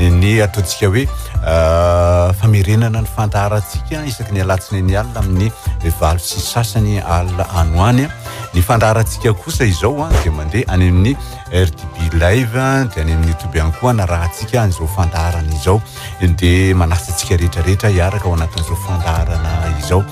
ny ataontsika hoe euh, famerenana ny fandaharantsika isaky ny alatsinainy alina amin'ny valo sy sasany alina anoany ny fandaharantsika kosa izao a dia mandeha any amin'ny rtb live dia any amin'ny youtube ihany koa na raha antsika an'izao fandaharana izao dia manasa antsika rehetrarehetra hiaraka ao anatin'izao fandaharana izao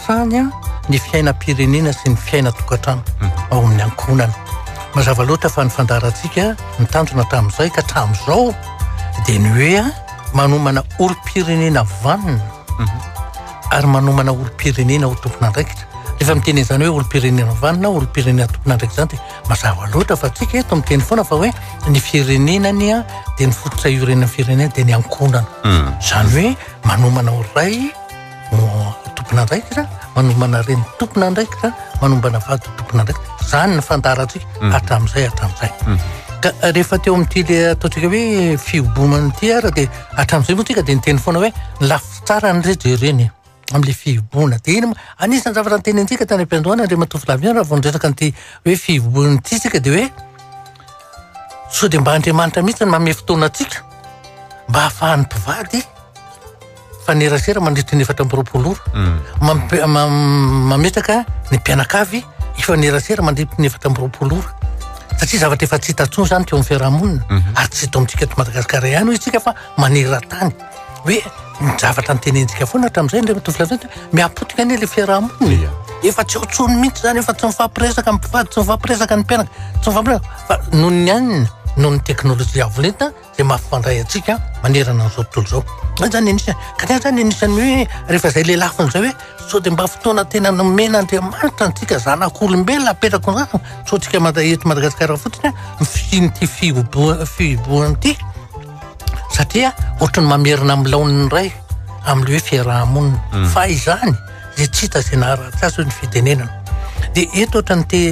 Tany ny fiainam-pirenena sy ny fiainan-tokantrano ao amin'ny ankohonana. Mazava loatra fa ny fandaharantsika nitandrina tamin'izay ka hatramin'izao dia ny hoe manomana olom-pirenena vanona mhm. ary manomana olom-pirenena ho tompon'andraikitra. Rehefa miteny izany hoe olom-pirenena vanona, olom-pirenena tompon'andraikitra izany dia mazava loatra fa tsika eto miteny foana fa hoe ny firenena nia dia ny fototra iorenan'ny firenena dia ny ankohonana. Mhm. Izany hoe manomana ho ray tompon'andraikitra manombana reny tompon'andraikitra manombana vady tompon'andraikitra zany ny fandarantsika mm. hatramin'izay hatramin'izay mm. ka eh, rehefa teo amin'ity le ataontsika hoe fihobomana ity ara dia hatramin'izay moa tsika dia niteny foana hoe lafy tsara ny rejo ireny amle fihibona de iny anisan'ny zavatra ny tenentsika tany am-piandohana ndre matofo lavina raha vao nidresaka n'ity hoe fihibona ity tsika de hoe so de mba andriamanitra mihitsy ny mame fotoana atsika mba hahafahan'ny mpivady mifanerasera mandritra ny efatra amby roapolo ora mm. mampe- mam- mametraka ny mpianakavy hifanerasera mandritra ny efatra amby roapolo ora satria zavatra efa tsy hita ntsony zany teo amin'ny fiarahamonina mhm. ary tsy to amintsika to madagasikara ihany ho isika fa maneratany hoe ny zavatra nytenentsika foana hatramin'izay le matofilavety miapotika anie le fiarahamonina efa tsy otsony mihitsy zany efa tsy mifampiresaka mpifaty tsy mifampiresaka ny mpianaka tsy mifampiresaka fa noho ny anina noho ny teknolojia avolenta izay mampifandray antsika manerana an'izao tontolo izao. Izany zany anisany, ka izany zany anisany hoe rehefa izay lelafiny izay hoe sao dia mba fotoana tena nomena Andriamanitra antsika zanak'olombelona apetrako izany, sao tsika mada eto Madagasikara fotsiny ny fisian'ity fihiboha- fihibohana ity satria ohatry ny mamerina amin'ny laoniny indray amin'ny hoe fiaraha-monina. Hmm. Fa izany dia tsy hita izay naharatsy azy hoy ny fitenenana. Dia eto ohatran'ny te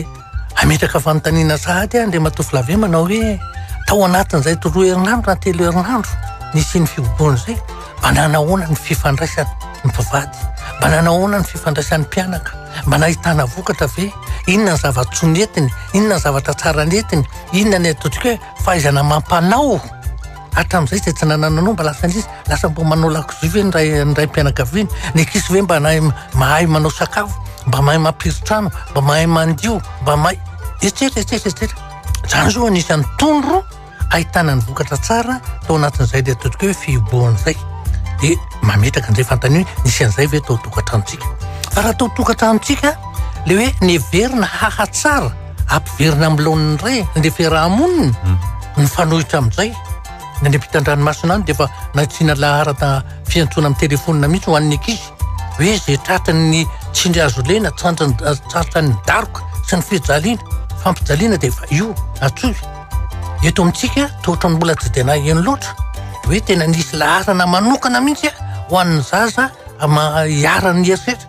Hametraka fanontaniana sahady aho Andriamatoa Flavien manao hoe tao anatin'izay toroa herinandro na telo herinandro nisy ny fiboboana izay mba nanahoana ny fifandraisany ny mpivady mba nanahoana ny fifandraisan'ny mpianaka mba nahitana vokatra ve inona ny zava-tsoa netiny inona ny zavatra tsara netiny inona ny atotsoka fahaizana mampanao Hatramin'izay izay tsy nanana anao mba lasa nisy, lasa mba manao lakozia ve ny ray ny raim-pianakaviana? Ny ankizy ve mba nahay mahay manao sakafo, mba mahay mampirin-trano, mba mahay mandio, mba mahay etsetra etsetra etsetra. Izany izao anisan'ny tondro ahitana ny vokatra tsara tao anatin'izay dia atodika hoe fihibohana izay. Dia mametraka an'izay fanontaniana hoe nisy an'izay ve tao tokantranontsika? Fa raha tao tokantranontsika, ilay hoe niheverina hahatsara ampidirina amin'ny laoniny indray handeha fiaraha-monina no mifanohitra amin'izay. Ny any ampitan-dranomasina any dia efa nasiana laharana fiantsoana amin'ny telefaonina mihitsy ho an'ny ankizy hoe izay tratran'ny tsindry azo lena, tratran'ny daroka sy ny fijaliana, fampijaliana dia efa io atsoy. Eto amintsika toa ohatran'ny mbola tsy dia naheno loatra hoe tena nisy laharana manokana mihitsy ho an'ny zaza ama- iharan'ny herisetra.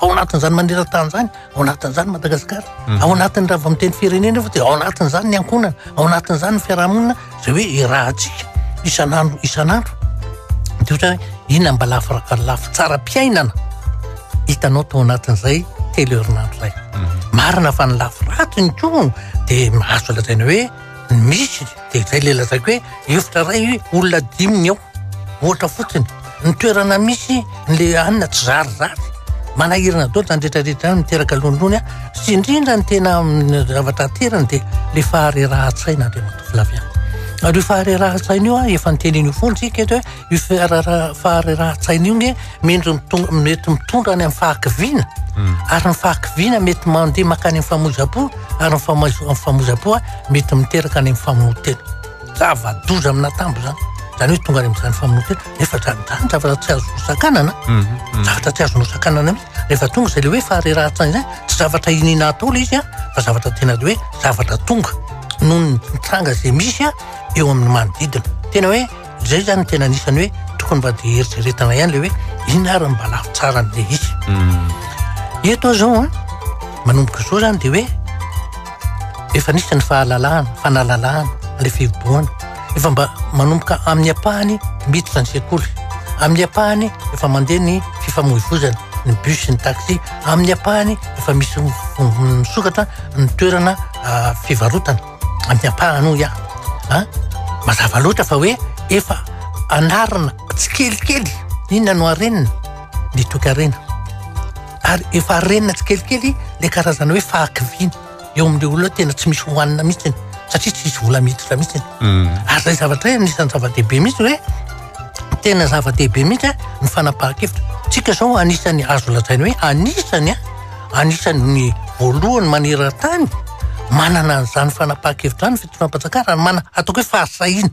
Ao anatin'izany maneran-tany izany, ao anatin'izany Madagasikara. Mhm. Ao anatin'ny raha vao miteny firenena efa dia ao anatin'izany ny ankohonana, ao anatin'izany ny fiarahamonina, izay hoe irahantsika isan'andro isan'andro. Dia ohatra hoe inona mba lafy lafy tsaram-piainana hitanao tao anatin'izay telo herinandro izay. Mhm. Marina fa ny lafy ratsy ny koa dia mahazo lazaina hoe misy dia izay ilay lazaiko hoe efitra iray olona dimy ny ao. Ohatra fotsiny, ny toerana misy ny lehanina tsy zarizary, manahirana dôdy zany retraretra zany, miteraka lonilony an, sy indrindra ny tena zavatra aterany dia le faharerahan-tsaina Andriamatoa Flavien. Ary io faharerahan-tsaina io an, efa notenenin'io foana isika eto hoe io fahareraha- faharerahan-tsaina io nge mendry miton- mety mitondra any amin'ny fahakiviana, ary ny fahakiviana mety mandeha makany amin'ny famoizam-po, ary ny famaiz- famoizam-po an, mety miteraka any amin'ny famotena. Zava-doza amina tambo zany. Zany hoe tonga any amin'izany famonoan-tena nefa zany zany zavatra tsy azo nosakanana. Mhm, mhm. Zavatra tsy azo nosakanana mihitsy. Rehefa tonga izay le hoe faharerahan-tsaina izay, tsy zavatra iniana atao le izy an, fa zavatra tena le hoe zavatra tonga noho ny tranga izay misy an eo amin'ny manodidina. Tena hoe izay zany tena anisan'ny hoe tokony mba dia eritreretana ihany le hoe inona ary no mba lafy tsara an'ilay izy. Mhm. Eto aho zao an, manomboka izao zany dia hoe Efa nisy ny fahalalahana, fanalalahana, ilay fihibohana. Efa mba manomboka amin'ny ampahany miditra ny sekoly. Amin'ny ampahany efa mandeha ny fifamoivoizana, ny bus sy ny taxi. Amin'ny ampahany efa misy misokatra ny toerana ah, fivarotana. Amin'ny ampahany hoy aho. Ah, mazava loatra fa hoe efa anarina tsikelikely inona no harenina ny toekarena. ary efa arenina tsikelikely le karazana hoe fahakiviana eo amin'le olona hoe tena tsy misy hohanina mihitsiny satria tsy hisy vola miditra mihitsiny mm. ary zay zavatra hoe anisan'ny zava-dehibe mihitsy hoe tena zava-dehibe mihitsy a ny fanapahan-kevitra tsika zao anisan'ny azo lazaina hoe anisany a anisan'ny voalohany maneran-tany manana an'izany fanapahan-kevitra any fitondram-panjakana raha mana ataoko hoe fahasahiana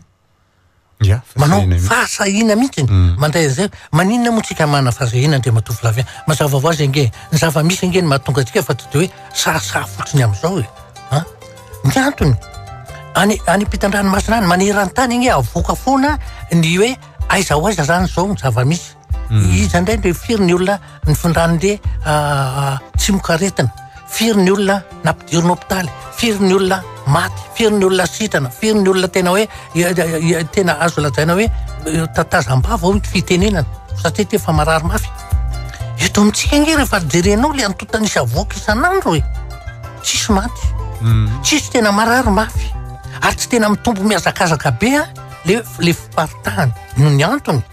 Manao fahasahiana mihitsy mm. mandray an'izay maninona moa tsika mana fahasahiana andriamatoa Flavien mazava ho azy ange ny zava-misy ange ny mahatonga antsika fa tsy de hoe sahasaha fotsiny amin'izao e a ny antony any any am-pitandranomasina any maneran-tany ange avoaka foana ny hoe aiza ho aiza zany izao ny zava-misy Iza indray no firy ny olona nifindran'le tsimokaretina, firy ny olona nampidirina hopitaly, firy ny olona maty, firy ny olona sitrana, firy ny olona tena hoe tena azo lazaina hoe tatazam-bava hoy ny fitenenana satria ity efa marary mafy. Eto amintsika ange rehefa jerenao le antontan'ny isa avoaka isan'andro e, tsisy maty, tsisy tena marary mafy ary tsy tena mitombo mihazakazaka be le le fiparitahana noho ny antony.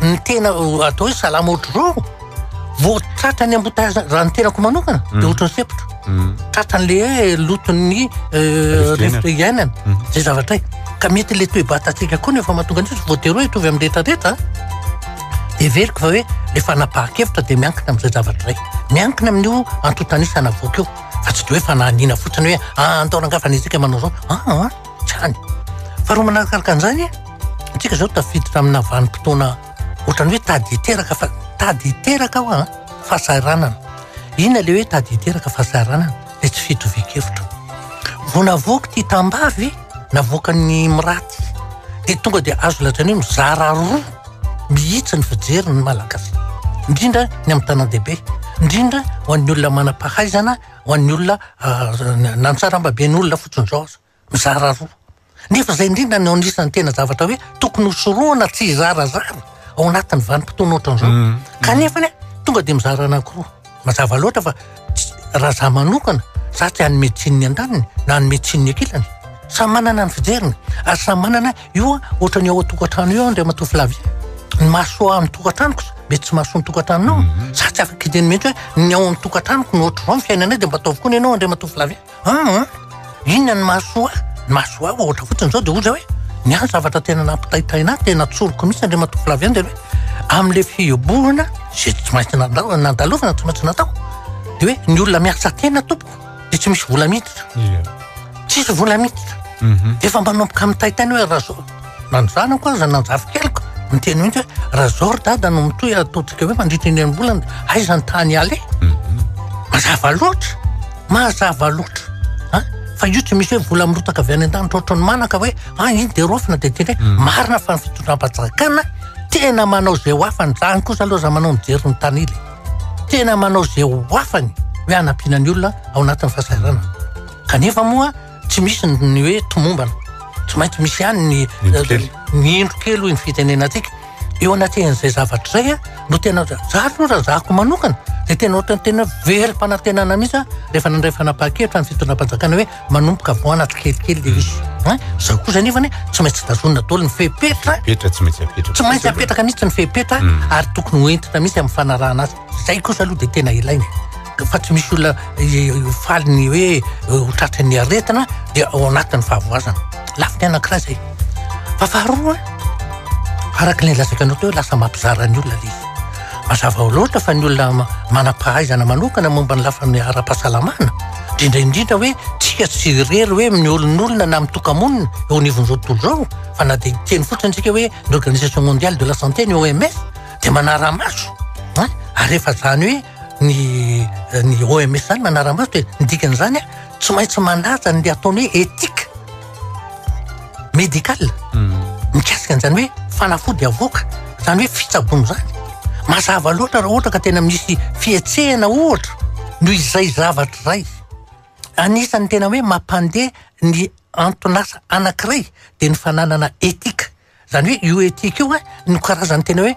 ny tena atao hoe salama ohatr'izao vao tratra ny embouteillage raha ny tenako manokana mm. dia ohatrany sepitra mm. tratran'le eh, loton'ny eh, rivotra iainana mm. zay zavatray ka mety le toebatatsika koa no efa mahatonga an'izy voatery hoe hitovy amin'ny retraretra dia veriko fa hoe le fanapahan-kevitra dia miankina amin'izay zavatra ray miankina amin'io antotanisa navoaka io fa tsy de hoe fanahaniana fotsiny hoe ah, andao rangava ny izika manao zao aa ah, ah. Izany. Faharoa manarakaraka an'izany, antsika izao tafiditra amina vanim-potoana ohatran'ny hoe tady hiteraka fa tady hiteraka aho an, fahasahiranana. Inona ilay hoe tady hiteraka fahasahiranana? Ilay tsy fitovian-kevitra. Vao navoaka ity tambavy navoakan'ny miraty dia tonga dia azo lazaina hoe mizara roa mihitsy ny fijeriny ny Malagasy, indrindra ny amin'ny tanàn-dehibe, indrindra ho an'ny olona manam-pahaizana. ho an'ny olona na ny sarambaben'ny olona fotsiny izao aza, mizara roa. Nefa izay indrindra no anisan'ny tena zavatra hoe tokony hosorohana tsy hizarazara ao anatin'ny vanim-potoana ohatran'izao. Mm. Kanefa anie tonga dia mizara anankiroa. Mazava loatra fa raha za manokana, za tsy an'ny médecine ny andaniny na ny médecine ny ankilany. Samy manana ny fijeriny ary samy manana Io an, ohatra ny ao an-tokantrano io Andriamatoa Flavien, ny mahasoa ahy amin'ny tokantranoko sa mety tsy mahasoa ny tokantranonao? Mhm. Za tsy afaka hiteny mihitsy hoe ny ao amin'ny tokantranoko no ohatr'izao ny fiainanay dia mba ataovy koa ny anao Andriamatoa Flavien. Ah, inona ny mahasoa ahy? Ny mahasoa ahy ohatra fotsiny izao dia ohatra hoe ny ahy zavatra tena nampitaitaina ahy, tena tsoriko mihitsy Andriamatoa Flavien dia hoe amin'ilay fihibohana izay tsy maintsy nandalovana, tsy maintsy natao dia hoe ny olona miasa tena tompoko. dia tsy misy vola miditra. Iya. Tsisy vola miditra. Mhm. Dia efa manomboka mitaitaina hoe raha na ny zanako aza na ny zafikeliko miteny mihitsy hoe raha zao ry dada no mitohy ataontsika hoe mandritra ny enim-bolana aiza ny tany ale. Mhm. Mazava loatra. Mazava loatra. Ah, fa io tsy misy hoe vola mirotaka avy any an-danitra ohatry ny manaka hoe ah iny dia rofina dia tiana hoe mhm. marina fa ny fitondram-panjakana tena manao izay ho afany. Izany kosa aloha aza manao mijery ny tanily. Tena manao izay ho afany hoe hanampiana ny olona ao anatin'ny fahasahiranana. Kanefa moa tsy misy ny hoe tomombana. Tsy maintsy misy ihany ny indro kely eh, hoy ny fitenenantsika. Eo anatin'izay zavatra izay no tena zary aloha raha zahako manokana dia tena ohatran'ny tena very-panantenana mihitsy rehefa nandray fanapahan-kevitra ny fitondram-panjakana hoe manomboka voana tsikelikely le izy an zao kosa nefany e, tsy maintsy tazonina daholo ny fepetra fepetra tsy maintsy apetraka tsy maintsy apetraka mihitsy ny fepetra hmm. ary tokony ho entina mihitsy amin'ny fanarahana azy zay kosa aloha dia tena ilaina e. fa tsy misy olona eh, eh, faly ny hoe eh, ho tratra ny aretina dia ao anatin'ny fahavoazana lafiny anankiray zay fa faharoa araka ilay lazakanao teo lasa mampizara ny olona le izy Mazava ho loatra fa ny olona manam-pahaizana manokana momba ny lafiny ara-pahasalamana, indrindra indrindra hoe tsika tsy irery hoe amin'ny olonolona na mitoka-monina eo anivon'izao tontolo izao fa na dia hiteny fotsiny tsika hoe ny organisation mondiale de la santé, ny OMS, dia manara-maso an! ary efa izany hoe ny ny OMS izany manara-maso dia ny dikan'izany an! tsy maintsy manaja ny ataony hoe éthique. médical mikasika an'izany hoe fanafody avoaka, izany hoe fitsaboana izany. Mazava loatra raha ohatra ka tena misy fihetsehana ohatra noho izay zavatra izay. Anisan'ny tena hoe mampandeha ny anton'asa anankiray dia ny fananana éthique. Izany hoe io éthique io no karazan'ny tena hoe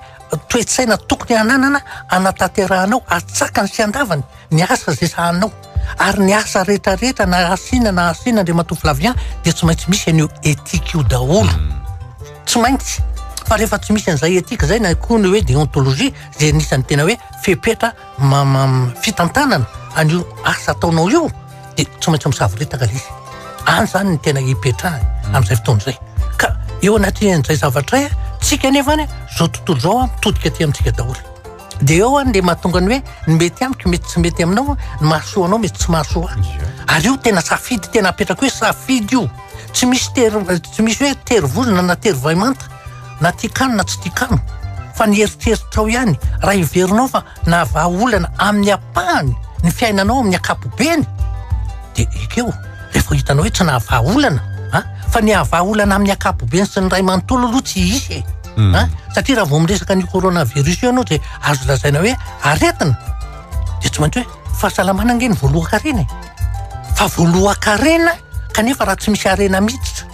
toe-tsaina tokony hananana hanatanterahanao atsakany sy andavany ny asa izay sahaninao. Ary ny asa rehetrarehetra na hasina na hasina Andriamatoa Flavien dia tsy maintsy misy an'io éthique io daholo. Hmm. Tsy maintsy. Fa rehefa tsy misy an'izay éthique izay na koa ny hoe déontologie izay anisan'ny tena hoe fepetra fitantanana an'io asa ataonao io dia tsy maintsy misavoritaka ilay izy. Any izany ny tena hipetrahany amin'izay fotoana izay. Ka eo anatrehan'izay zavatra izay, tsika anefa any izao tontolo izao mitodika aty amintsika daholo. Dia eo any dia mahatonga ny hoe ny mety amiko mety tsy mety aminao, ny mahasoa anao mety tsy mahasoa ahy. Ary io tena safidy tena apetrako hoe safidy io. Tsy misy tery tsy misy hoe tery vozona na tery vay manta. na tia kamo na tsy tia kamo fa ny eritreritrao ihany raha heverinao fa nahavaha olana amin'ny ampahany ny fiainanao amin'ny ankapobeny dia ekeo rehefa hitanao hoe tsy nahavaha olana a fa ny hahavaha olana amin'ny ankapobeny sy ny ray manontolo aloha tsy hisy e hmm. a satria raha vao miresaka ny coronavirus io ianao dia azo lazaina hoe aretina dia tsy maintsy hoe fahasalamana ange ny voalohan-karena e fa voalohan-karena kanefa raha tsy misy arena miditra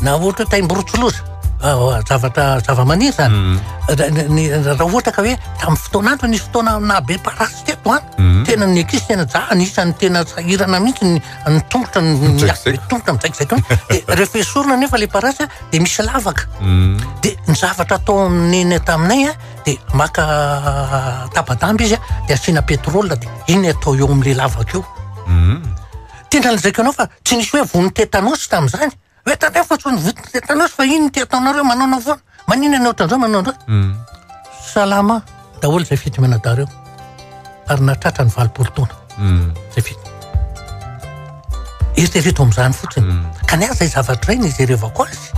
na ohatra hoe taim-borotsiloza zavatra zavamaniry zany mm. raha ohatra ka hoe tamin'ny fotoana andro nisy fotoana nahabe parasy teto an ah. mm. tena ny ekisy tena ja anisan'ny tena sahirana mihitsy ny tongotra ny tongotra mijaikizaiky de rehefa esorina nefa le parasy de misy lavaka mm. de ny zavatra atao neny taminay a de maka tabadamba izy a de asiana petrole de iny atao eo amin'le lavaka io Tena lazaiko anao fa tsy nisy hoe vono tetanosy tamin'izany. Hoe tandremo fa tsy vono vono tetanosy fa iny ity ataonareo manao na foana. Manina ny ohatran'izao manao an'izao. Hmm. Salama daholo izay fito mianadahy ireo. Ary nahatratra ny valopolo taona. Hmm. Izay fito. Eritrereto amin'izany fotsiny. Hmm. Ka ny ahy izay zavatra iray nijerevako azy.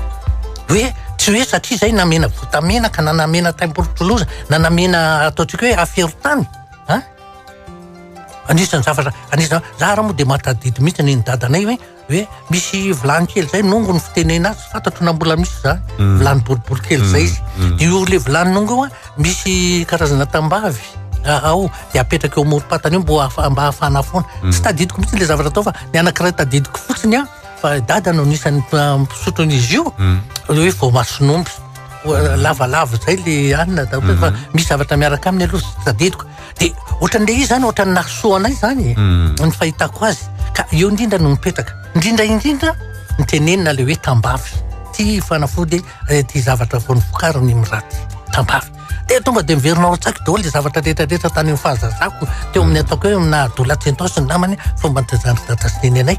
Hoe tsy hoe satria izay namena votamena ka nanamena taim-porotoloza, nanamena ataontsika hoe aferotany. Anisan'ny zavatra, anisan'ny zavatra, za raha moa dia mahatadidy mihitsy ny dadanay hoe, hoe misy vilany kely zay nongo ny fitenena azy, fantatro na mbola misy zany, mm. vilany boribory kely zay izy. Mm. Mm. Io le vilany nongo io misy karazana tambavy ah, ao dia apetraka eo morom-patana io mba hafana foana. Tsy tadidiko mihitsy le zavatra tao fa ny anankiray tadidiko fotsiny a, fa dada no anisan'ny ah, mpisotro an'izy io, hoe voamasonomby. lavalava zay le anina da hoe fa mhm. misy zavatra miaraka aminy aloha sy tadidiko de ohatran'le izy zany ohatran'ny nahasoa anay zany mhm. ny fahitako azy ka eo indrindra no mipetraka indrindra indrindra ny tenenina le hoe tambavy ty fanafody eh, ty zavatra vao ny vokariny miraty tambavy de tonga de miverina ao an-tsaiko daholo le zavatra rehetrarehetra tany amin'ny fahazazako teo amin'ny ataoko hoe nahadola tsintaosy ny namany fomba nitezan'ny dada sy nenenay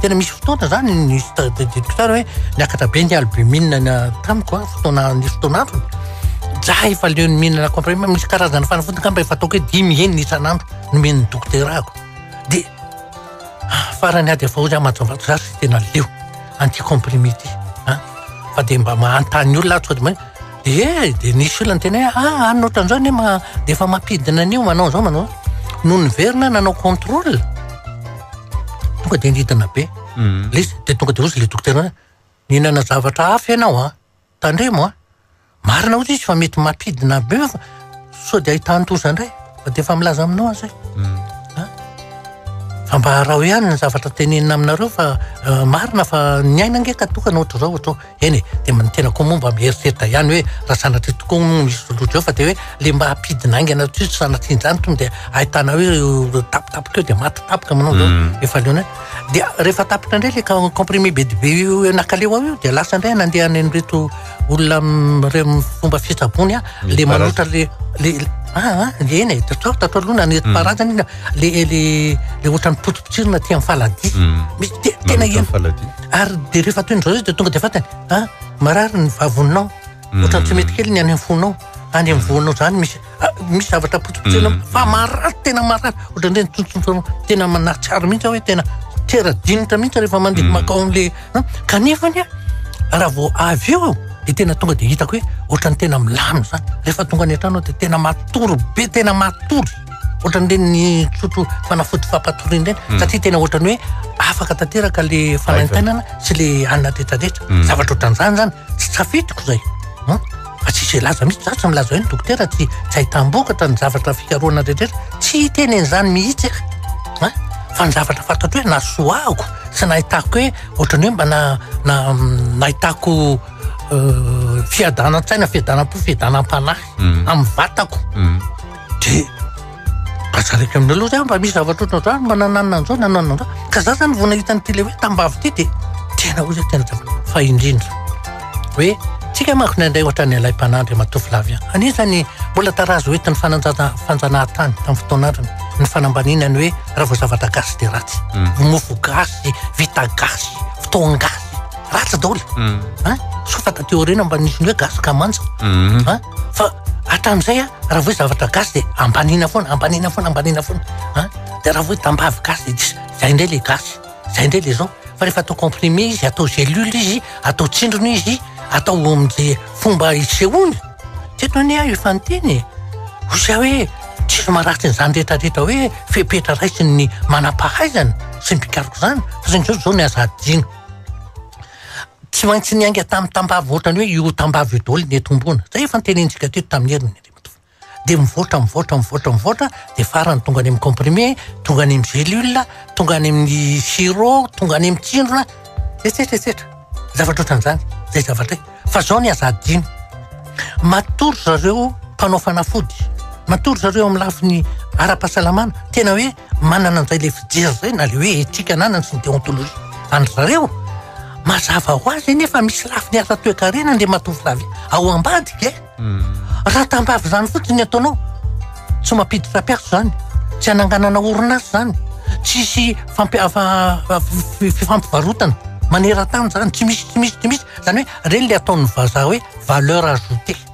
Tena misy fotoana zany ny détecteur hoe niakatra be ny albumine tamiko a, fotoana nisy fotoana androny. Za efa leo ny mihinana comprimé, misy karazana fanafody angamba efa ataoko hoe dimy enina isan'andro nomen'ny dokoterako. De ah, farany ady efa ozy aho mahatsavato za sy tena leo an'ity comprimé ity. Fa dia mba mahantany olona aho, Ie, dia nisy olona niteny hoe ah any ohatran'izao anie ma- dia efa mampidina an'io manao an'izao manao an'izao. No niverina nanao contrôle. Tonga dia nidina be. Ilay izy dia tonga dia hozy ilay dokotera hoe nihinana zavatra hafa ianao an. Tandremo an. Marina hozy izy fa mety mampidina be fa sao dia ahitan-doza indray. Fa dia efa milaza aminao aza aho. An. Fa mba araho ihany ny zavatra tenenina aminareo fa eh, marina fa ny aina ange ka tokana ohatr'izao ohatr'izao. Eny e, dia ny tena koa moa mba mieritreritra ihany hoe raha sanatria tokoa moa misy zokiloto eo fa dia hoe le mba hampidina haingana tsy tsy sanatria izany tonga dia ahitana hoe io tapitapika io dia maty tapika manao izao mm. efa leona dia rehefa tapitra indray le comprimé be dia be io hoe nakaleo ao io dia lasa indray nandeha any an'ireto olona ireo fomba fitsaboana le manotra le le ah, ah eny e tatrao tatrao aloha nanety mm. paradany le le le ohatran'ny potipotirina aty amin'ny faladia. Hmm. Misy tena eny. Ary dia rehefa toy izao izy dia tonga dia fantany. Ah, marary ny vavonao. Hmm. Ohatran'ny tsy mety kely ny any amin'ny fonao. Any amin'ny voanao izany misy ah, misy zavatra potipotirina hmm. fa marary tena marary. Ohatran'ny hoe tsotsotra tena manatsiaro mihitsy hoe tena tera-dinitra mihitsy rehefa mandeha makao an'le ah, kanefa ny raha vao avy eo dia tena tonga dia hitako hoe ohatran'ny tena milamina izany. Rehefa tonga any an-trano dia tena matory be tena matory. ohatrany reny ny tsotro fanafody fampatoriana ireny hmm. satria tena ohatrany hoe afaka tanteraka le fanaintainana sy le anina tetsatetra hmm. zavatra ohatran'izany zany tsy tsafitiko zay hmm? fa tsy izay laza mihitsy za tsy milaza hoe ny dokotera tsy tsy ahitam-bokatra ny zavatra fikaroana rehetrretra tsy hiteny an'izany mihitsy a fa ny zavatra fantatro hoe nasoahako sy nahitako hoe ohatrany hoe mba na na nahitako euh, fiadanan-tsaina fiadanam-po fiadanam-panahy amin'ny vatako Dia mba zareko aminareo aloha zany mba misy zavatra ohatran'izao zany mba nananina an'izao nananina an'izao. Ka za zany vao nahita an'ity le hoe tambavy ity dia tena hoy za tena tafakatra. Fa indrindra hoe tsika manko indraindray ohatran'ny ilay mpanahy Andriamatoa Flavien. Anisan'ny mbola tarazo hoentin'ny fananjana- fanjanahantany tamin'ny fotoan'androny ny fanambaniana ny hoe raha vao zavatra gasy dia ratsy. Mofo gasy, vita gasy, fotoan-gasy. Ratsy daholo. An! Sao fa taty aoriana mba nisy ny hoe gasy ka manja. An! Fa hatramin'izay an, raha vao hoe zavatra gasy dia ambanina foana, ambanina foana, ambanina foana an. Dia raha vao hoe tambavy gasy dia diso, izay indray ilay gasy, izay indray ilay izao. Fa rehefa atao comprimé izy, atao gélule izy, atao tsindrona izy, atao amin'izay fomba isehoany. Teto anie aho efa niteny e, hoy zah hoe tsisy maharary tsy an'izany rehetra rehetra hoe fepetra raisin'ny manam-pahaizana sy ny mpikaroka izany fa saingy izao izao ny aza adino. Tsy maintsy niainga tamin'ny tambavy ohatran'ny hoe io tambavy io daholo ny etombona. Zay efa notenenintsika teto tamin'ny heriny Andriamatoa. Dia mivoatra, mivoatra, mivoatra, mivoatra, dia farany tonga any amin'ny comprimé, tonga any amin'ny gélule, tonga any amin'ny sirop, tonga any amin'ny tsindrona, etsetra, etsetra. Zavatra ohatran'izany. Zay zavatra zay. Fa zao ny aza adino. Matory zareo mpanao fanafody, matory zareo amin'ny lafiny ara-pahasalamana, tena hoe. manana an'izay ilay fijery izay na ilay hoe éthique ananany sy ny déontologie an-dry zareo. Mazava ho azy anie fa misy lafiny hafa toekarena andriamatoa Flavia ao ambadika e. Hmm. Raha tambavy izany fotsiny ny ataonao, tsy mampiditra mpiasa izany, tsy hananganana orinasa izany, tsisy fifampivarotana maneran-tany izany, tsy misy, tsy misy, tsy misy. Izany hoe ireny ilay ataon'ny vazaha hoe valeur ajoutée.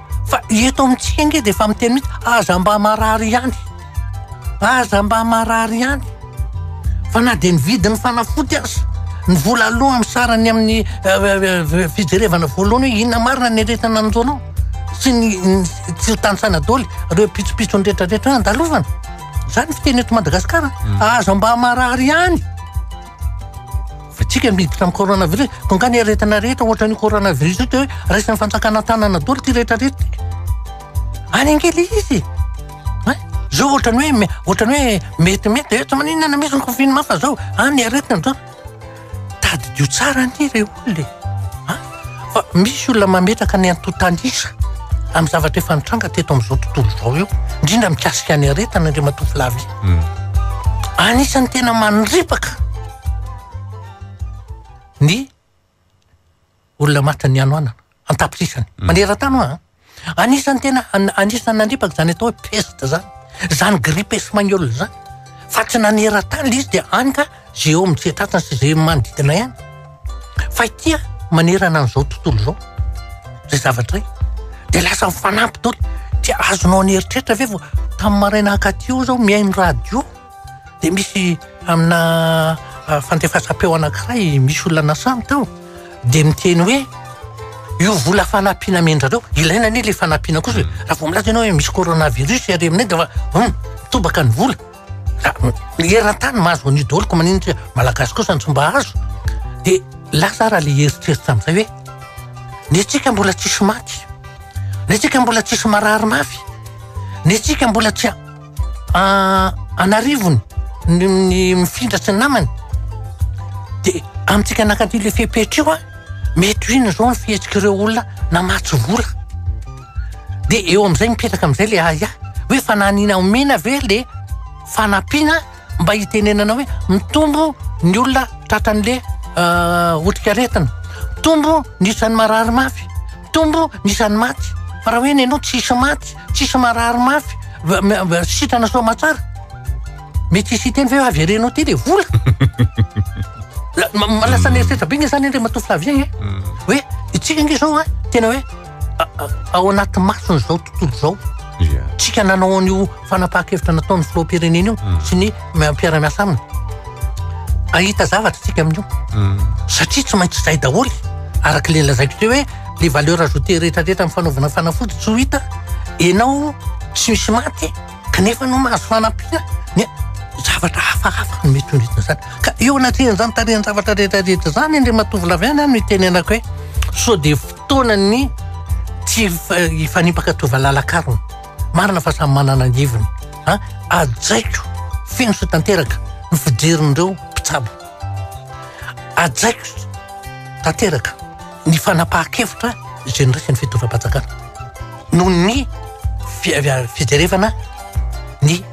Fa eto amintsika nge dia efa miteny mihitsy aza mba marary ihany. Aza mba marary ihany. Fa na dia ny vidin'ny fanafody aza, ny vola aloa misara ny amin'ny fijerevana voalohany hoe inona marina ny aretina anananao sy ny tsy ho tanisaina daholo ireo pitsopitsony rehetrarehetra hoe andalovana. Izany ny fiteny eto Madagasikara. Aza mba marary ihany. Fa tsika miditra amin'ny coronavirus, koa nga ny aretina rehetra ohatran'io coronavirus io dia hoe raisin'ny fanjakana an-tanana daholo ity rehetra rehetra ity. Any ange le izy. Hein? Zao ohatran'ny hoe me- ohatran'ny hoe metimety eh, tsy maninona na misy ny confinement fa zao ah ny aretina zao. Tadidio tsara anie le olona e. Ah, fa misy olona mametraka ny antontanisa amin'ny zavatra efa nitranga teto amin'izao tontolo izao io, indrindra mikasika ny aretina Andriamatoa Flavie. Anisan'ny tena mandripaka ny olona matin'ny hanoanana an-tapitrisany mm. maneran-tany hoa ah. anisan'ny tena anisan'ny nandripaka izany atao hoe peste zany zany grippe espagnol zany fa tsy naneran-tany le izy dia any ka zay eo amin'ny fiatratrany sy zay manodidina ihany fa itia manerana an'izao tontolo izao zay zavatra hoe dia lasa ny fanampy dolo dia azonao aneritreritra ve vao tamin'ny maraina hankatio zao mihaino radio Dia misy amina fandefasam-peo anankiray misy olona nasany tao dia miteny hoe io vola fanampiana mendrareo ilaina anie le fanampiana kosa raha vao milaza ianao hoe misy coronavirus ary aminay dia fa mitobaka ny vola ny eran-tany mahazo an'io daholo ko manina tsy malagasy kosa ny tsy mba azo dia lasa ara le eritreritra amin'izay hoe ny antsika mbola tsisy maty ny antsika mbola tsisy marary mafy ny antsika mbola tsy ah, an'arivony ny, ny mifindra sy ny namany de amintsika anakaty le fepetra io a mety ho iny zao ny fihetsik'ireo olona namatsy vola de eo am'izay mipetraka am'izay le ahiahy hoe fananina omena ve le fanampiana Mba hitenenana hoe mitombo ny olona tratran'le otrikaretina, mitombo ny isan'ny marary mafy, mitombo ny isan'ny maty. Fa raha hoe ny anao tsisy maty, tsisy marary mafy, sitrana soa aman-tsara, mety hisy hiteny ve hoe averenao ty le vola? Lasa mieritreritra be nge zany Andriamatoa Flavien e! Hoe, itsika nge zao an, tena hoe. ao anaty masony izao tontolo izao tsika nanao an'io fanapaha-kevitra nataon'ny filoham-pirenena io mm. sy ny mpiara-miasa aminy ahita zavatra tsika amin'io mm. satria tsy maintsy izay daholo araka le lazaiko teo hoe le valeur ajoutée rehetrarehetra amin'ny fanaovana fanafody tsy ho hita enao tsy misy maty kanefa no mahazo fanampiana ny zavatra hafahafa no mety honetiny zany ka eo anatrehan'izany tarehan'ny zavatra rehetrarehetra zany indray matovy lavy any no itenenako hoe so de Taonan'ny tsy hifanipaka tovolahy lalan-karona. Marina fa samy manana ny heviny. An, hajaiko feno sy tanteraka ny fiderin'ireo mpitsabo. Hajaiko tanteraka ny fanapahan-kevitra izay niraisin'ny fitaovam-panjakana noho ny fijerevana ny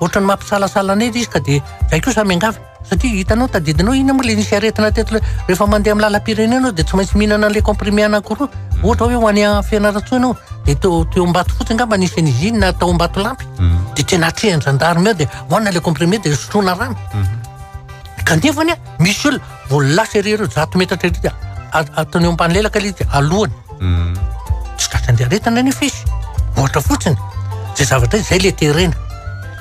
Ohatran'ny mampisalasala anay ilay izy ka dia izay kosa miangavy satria hitanao tadidinao inona moa ilay nisy aretina teto ilay rehefa mandeha amin'ny lalam-pirenena ianao dia tsy maintsy mihinana an'ilay comprimé anankiroa ohatra hoe ho an'i Fianarantsoa ianao dia teo teo Ambatofotsy angamba nisy an'izy iny na tao Ambatolampy dia tena atrehan'ny gendarme eo dia hoanina ilay comprimé dia sotroina rano kanefany misy olona Vao lasa ery ireo zato metatra ery dia ataony eo ampanilelaka ilay izy alohany. Hmm. Tsy tratra andeha aretina nefa izy. Ohatra fotsiny. Izay zavatra izay le terena.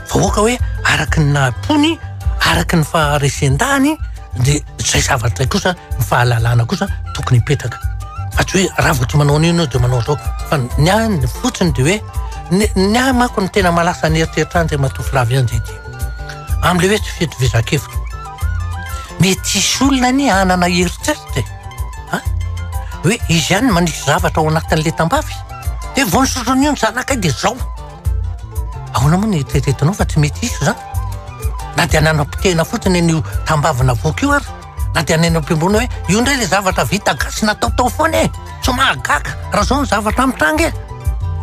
Vahoaka hoe araka ny nahampony, araka ny faharesen-dahany dia izay zavatra izay kosa ny fahalalana kosa tokony hipetraka. Fa tsy hoe raha vao tsy manao an'io ianao dia manao izao. Fa ny ahy ny fotsiny dia hoe ny, ny ahy manko ny tena malasa ny eritreritra an'Andriamatoa Flavien dia ity. Amin'ilay hoe tsy fitovizan-kevitra. Mety hisy olona anie hanana eritreritra e! a! hoe izy ihany no manisy zavatra ao anatin'ilay tambavy dia vao nisotro an'io ny zanakay dia izao! Ahoana moa no eritreretinao fa tsy mety hisy izany? Na dia nanapotehina fotsiny an'io tambavy navoaka io ary, na dia neny am-piangonana hoe io indray ilay zavatra vita gasy natao tao foana e! Tsy mahagaga raha zao ny zavatra amin'ny tanga e!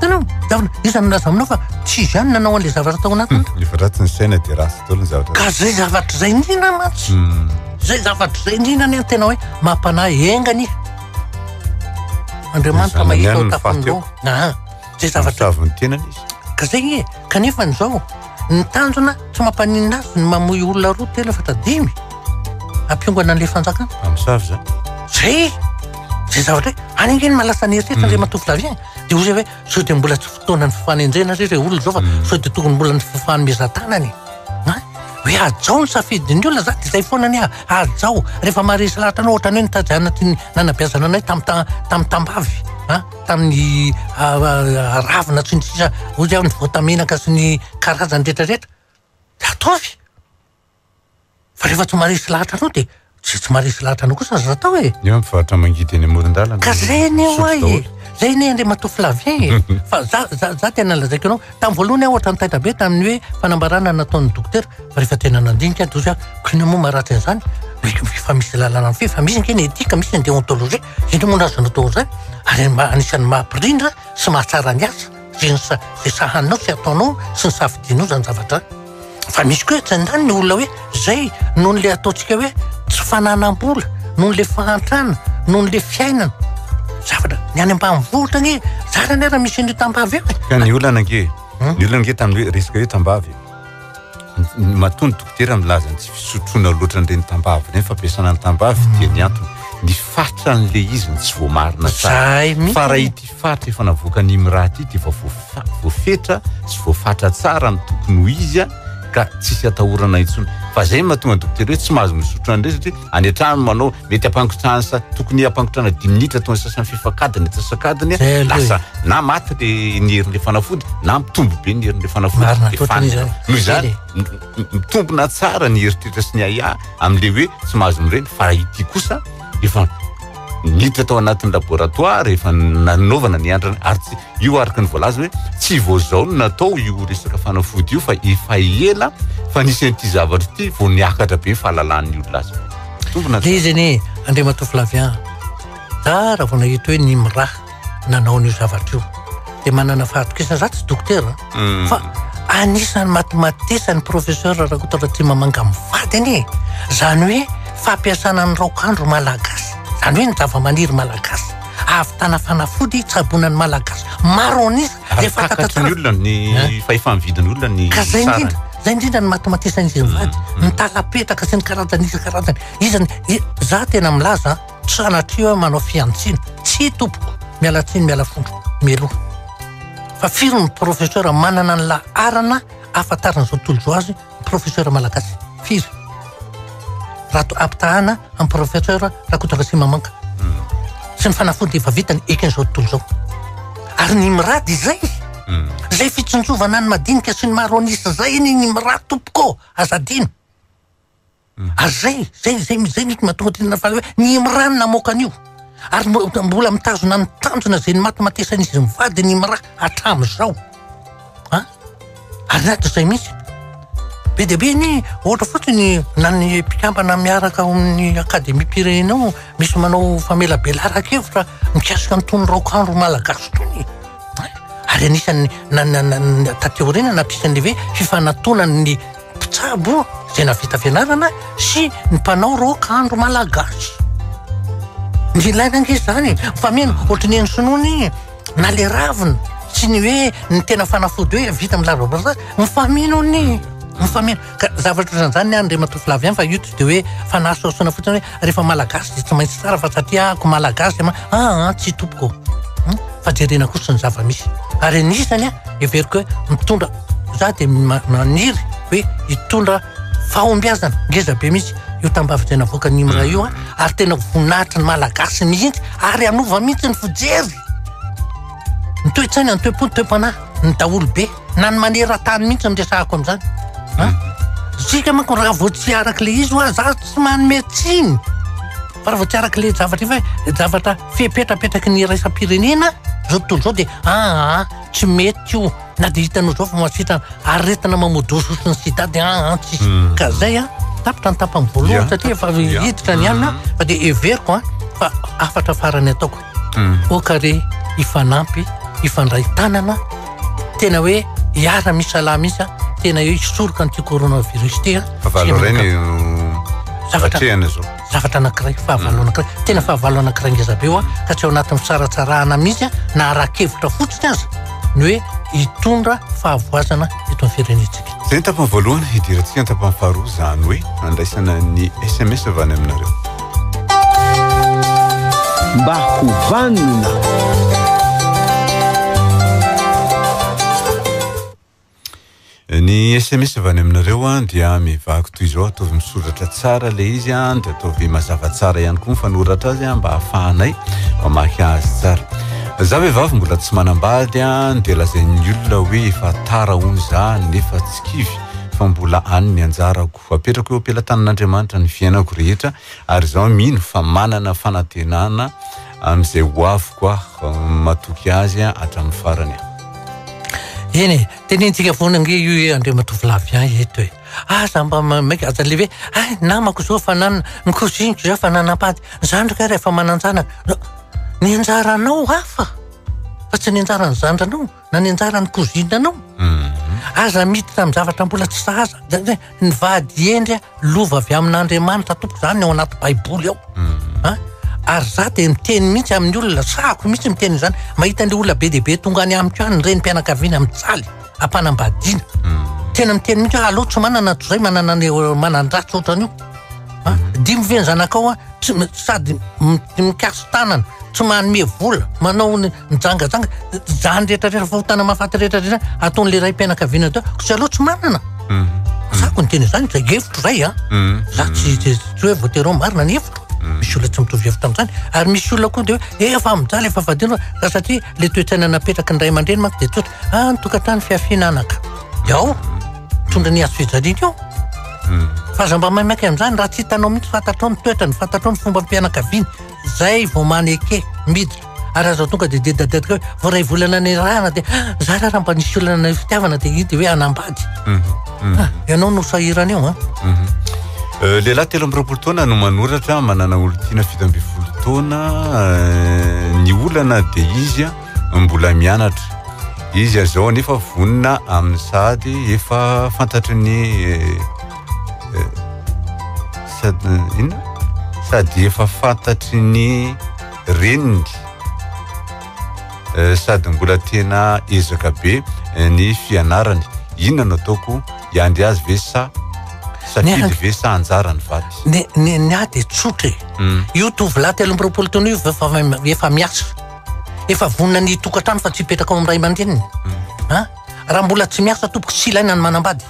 Hitanao? Zavatra, iza no nilaza aminao fa tsy izy ihany nanao an'ilay zavatra tao anatiny? Hmm, efa ratsy ny saina dia ratsy daholo ny zavatra. Ka zay zavatra zay indrindra mantsy. Hmm. Zay zavatra zay indrindra anie ny tena hoe mampanahy enga anie. Andriamanitra mahita ao tafan'ny loha. Ah, zay zavatra. Savon'ny tenany izy. Ka zay e, kanefa an'izao Ny tanjona, tsy mampaninona azy ny mamoy olona roa, telo, efatra, dimy hampiongana an'ilay fanjakana. Mpamosavy izany. Zay! Zay zavatra hoe, any ange ny maha lasa an'heritreritra mm. an'ilay matovo lavia. Dia hoy zay hoe, sao dia mbola tsy fotoanan'ny fifanenjena re ireo olona izao fa mm. sao dia tokony mbola ny fifahany mezan-tanana e. Hoe hajao ny safidin'ny olona za, dia zay foana anie hajao. Rehefa maharesy lahatra anao, ohatran'ny hoe nitady anatry ny nanabeazana anay tamin'ny tambavy. tamin'ny ravina sy ny sisa ohatra hoe ny voatamenaka sy ny karazany rehetra rehetra de ataovy fa rehefa tsy maharesy lahatra anao de zay tsy maharesy lahatra anao kosa aza atao e eo mivarotra mangidy eny amoron-dalana ka zay anie ho ahy e zay anie andriamatoa Flavien e fa za za za tena lazaiko anao tamin'ny voalohany aho ohatra ny taitra be tamin'ny hoe fanambarana nataon'ny dokotera fa rehefa tena nandinika aho dia ozy aho k'inona moa maharatsy an'izany mety ho efa misy lalàna mifehy fa misy ange ny éthique misy ny déontologie Inona moa no azonao atao amin'izay? Ary mba anisan'ny mampirindra sy mahatsara ny asa izay ny sa- izay sahaninao sy ataonao sy ny safidinao izany zavatra izany. Fa misy koa etsy andaniny ny olona hoe izay noho ny le ataontsika hoe tsy fananam-bola, noho ny le fahantrana, noho ny le fiainana. Zavatra, ny any ambanivohitra anie, zara anie raha misy an'io tambavy io e. Ka ny olana ange, ny olana ange tamin'ny hoe resaka hoe tambavy. matoa ny dokotera milaza ny tsy fisotroana loatra an'ireny tambavy ireny fampiasana ny tambavy hmm. dia ny antony ny fatra an'le izy ny tsy voamarina tsara fa raha ity fatra efa navoaka ny imiraty ity efa voafetra sy voafatra tsara ny tokony ho izy a ka tsisy atahorana intsony fa zay mahatonga ny dokotera hoe tsy mahazo misotro an'ireny satria any an-trano manao mety ampangotrahany sa tokony ampangotrahana dimy minitra ataony sasany fifakadiny atsasakadiny lasa na maty le ny herin'le fanafody na mitombo be ny herin'le fanafody noho izany mitombona tsara ny heritreritra sy ny aia amin'le hoe tsy mahazo mireny fa raha ity kosa efa niditra tao anatin'ny laboratoire efa nanaovana ny andrana ary tsy io araka ny voalaza hoe tsy vao zao no natao io resaka fanafody io fa efa ela fa nisy an'ity zavatra ity vao niakatra be fahalalan'ny olona azy tompona le izy anie andriamatoa flavian za raha vao nahita hoe ny miraha nanao an'io zavatra io dia manana fahatokisa za tsy dokotera hmm. fa anisan'ny matimatesany professeur rakotatra ty mamanga mivady anie zany hoe fampiasana ny raokandro malagasy zany hoe ny zava-maniry malagasy ahavitana fanafody hitsaboana ny Malagasy maro an'isa dia fantatantsika ny olona ny fahefan'ny vidin'ny olona ny ka zay indrindra zay indrindra ny matomatisan'izy mivady mm, mm. ny talapetraka sy ny karazany isa karazany izany za tena milaza tsy sanatria manao fiantsina tsy tompoko miala tsiny miala fondro meloha fa firy ny professeur manana ny laharana afantaran'izao tolojo azy Professeur Malagasy firy? Rato ampitahana am Professeur Rakotondrasimamanka sy ny fanafody efa vitany eken'izao tontolo izao. Ary ny mirady izay, izay fitsinjovana ny madinika sy ny maro an'isa izay ny mirady tompoko, aza adino. Ary zay, zay, zay, zay mihitsy mahatonga tena faly hoe ny Imran namoaka an'io. Ary mbola mitazona ny tanjona izay nimatimatesan'izy mivady ny Imran hatramin'izao. An? Ary na dia zay mihitsy. Be dia be anie, ohatra fotsiny na ny mpikambana miaraka ao amin'ny Akademiam-pirenena ao, misy manao famelabelaran-kevitra mikasika an'itony raokandro malagasy itony. An? Ary anisan'ny na, na, na, na taty aoriana nampiasain'ilay hoe fifanatonan'ny Tsabo izay nahavita fianarana sy ny mpanao rock andro malagasy. Ny ilaina ange izany e, fa mino ohatry ny eny sinoa ny na le ravina sy ny hoe ny tena fanafody hoe vita amin'ny lavabrasa mifamino ny mifamino ka zavatra ohatran'izany ny any Andriamatoa Flavien fa io tsy dia hoe fanahy sosona fotsiny hoe Rehefa malagasy dia tsy maintsy tsara fa satria ako malagasy dia ma- ah, ah tsy tompoko Hmm? fa jerena kosa ny zava-misy ary anisany a heveriko hoe mitondra za dia ma- maniry hoe hitondra fahombiazana ngeza be mihitsy io tambavy izay navoaka ny imra io a ary tena voninahitry ny malagasy mihitsy ary anova mihitsy ny fijery ny toe-tsaina ny toe-po ny toe-panahy ny daholo be Na ny maneran-tany mihitsy no resahako amin'izany an! Isika manko raha vao tsy araka ilay izy ho'a za tsy manome tsiny fa raha vao tsy araka ilay zavatra hoe zavatra fepetra apetraky ny iraisam-pirenena izao tontolo izao dia aa tsy mety io na dia hitanao izao fa mahasitrana aretina mamodoso sy ny sida dia aa tsy hmm. ka izay an tapitra ny tapany voalohany satria efa hiditra ny alina fa dia heveriko an fa hafatra farany ataoko Moka re hifanampy, hifandray tanana, tena hoe hiara misalahy mihitsy an, tena hoe hisoroka an'ity coronavirus ity an. Fahavalo iray ny hatrehana izao. Zavatra anankiray, fahavalo anankiray, tena fahavalo anankiray ngeza be io an, ka tsy ao anatin'ny fisaratsarahana mihitsy an, na ara-kevitra fotsiny aza, ny hoe hitondra fahavoazana eto amin'ny firenentsika. Izay ny tapany voalohany hidirantsika ny tapany faharoa, izany hoe handraisana ny sms avy any aminareo. Mba ho vanona. Ny SMS avy any aminareo an dia mivako toy izao ataovy misoratra tsara le izy an dia ataovy mazava tsara ihany koa ny fanoratra azy an mba hahafahanay mamaky azy tsara. Za vehivavy mbola tsy manambady an dia lazain'ny olona hoe efa tara hono za nefa tsy kivy fa mbola any ny anjarako. Voapetrako eo am-pelatanan'Andriamanitra ny fiainako rehetra ary izaho mino fa manana fanantenana amin'izay ho aviko aho, matoky azy hatramin'ny farany aho. Eny e, tenenintsika foana ange io e Andriamatoa Flavien eto e. Aza mba maika, aza le hoe ay namako zao efa nanana, ny cousiniko zao efa nanam-paty, ny zandriko ary efa manan-janaka. Ny anjaranao hafa fa tsy ny anjaran'ny zandrinao. na ny anjaran'ny cousine anao mhm. aza miditra amin'ny zavatra mbola tsy sahaza zany hoe ny vady endry a lova avy amin'andriamanitra tompoko zany ny ao anaty baiboly ao mhm. a ary za dia miteny mihitsy amin'ny olona sahako mihitsy miteny izany mahita an'le olona be dia be tonga any amiko any reny mpianakaviana mijaly ampanambadiana mhm. tena miteny mihitsy hoe alao tsy manana toy izay manana ny manan-dratsy ohatran'io A, dimy ve ny zanakao a? Tsy m- sady m- mikasi-tanana, tsy manome vola, manao ny mijangajanga, izany rehetra rehetra fahotana mahafaty rehetra rehetra ataon'ilay raim-pianakaviana teo, koa tsy aleo tsy manana. Zako niteny izany, izay hevitro izay a. Za tsy tsy- tsy hoe voatery hoe marina ny hevitro. Misy olona tsy mitovy hevitra amin'izany. Ary misy olona koa dia hoe eh, efa mijaly, efa fadiana fa satria le toe-tsaina napetraky ny ray aman-dreny manko dia tsotra, ah ny tokantrano fihafiana anaka. Dia ao. mitondra ny hazofijaliana io hmm. fa aza mba maimaika amin'izany raha tsy hitanao mihitsy fantatrao ny toetrany fantatrao ny fomba mpianakaviany zay vao maneke miditra ary aza tonga dia dedadedaka hoe vao ray volana nirahana dia ah, za raha mba nisy olana ny fitiavana dia i dia hoe anambady hmm. Hmm. Ah, ianao no sahirana io a euh, lehilahy telo amby roapolo taona no manoratra manana olontiana fito amby folo taona euh, ny olana dia izy a mbola mianatra izy azao anefa vonona amin'ny sady efa fantatry ny eh, eh, sady ina sady efa fantatry ny reniny eh, sady mbola tena ezaka be eh, ny fianarany inona no ataoko iandry azy ve sa safidy ve sa anjara ny vady ny ny ny ahy de tsotra e. Mm. io tovolahy telo amby roapolo taona io efa efa miasa Efa vonona ny tokantrano fa tsy hipetraka ao amin'ny ray aman-dreniny. Hmm. Ah, raha mbola tsy miasa tompoko tsy ilaina ny manambady.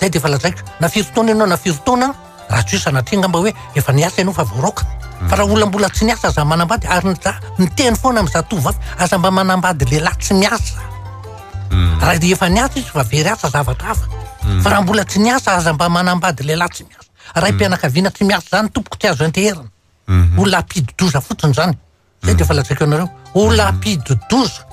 Zay dia efa lazaiko. Na firy taona ianao na firy taona, raha tsy hoe sanatria angamba hoe efa niasa ianao fa voaroaka. Fa raha olona mbola tsy niasa aza manambady ary ny za miteny foana amin'ny zatovovavy aza mba manambady lehilahy tsy miasa. Hmm. Raha dia efa niasa izy fa very asa zavatra hafa. Hmm. Fa raha mbola tsy niasa aza mba manambady lehilahy tsy miasa. Raim-pianakaviana tsy miasa izany tompoko tsy azo enteherina. Olona ampidi-doza fotsiny izany. Zay dia efa lazaiko anareo. Ho lapidodoza.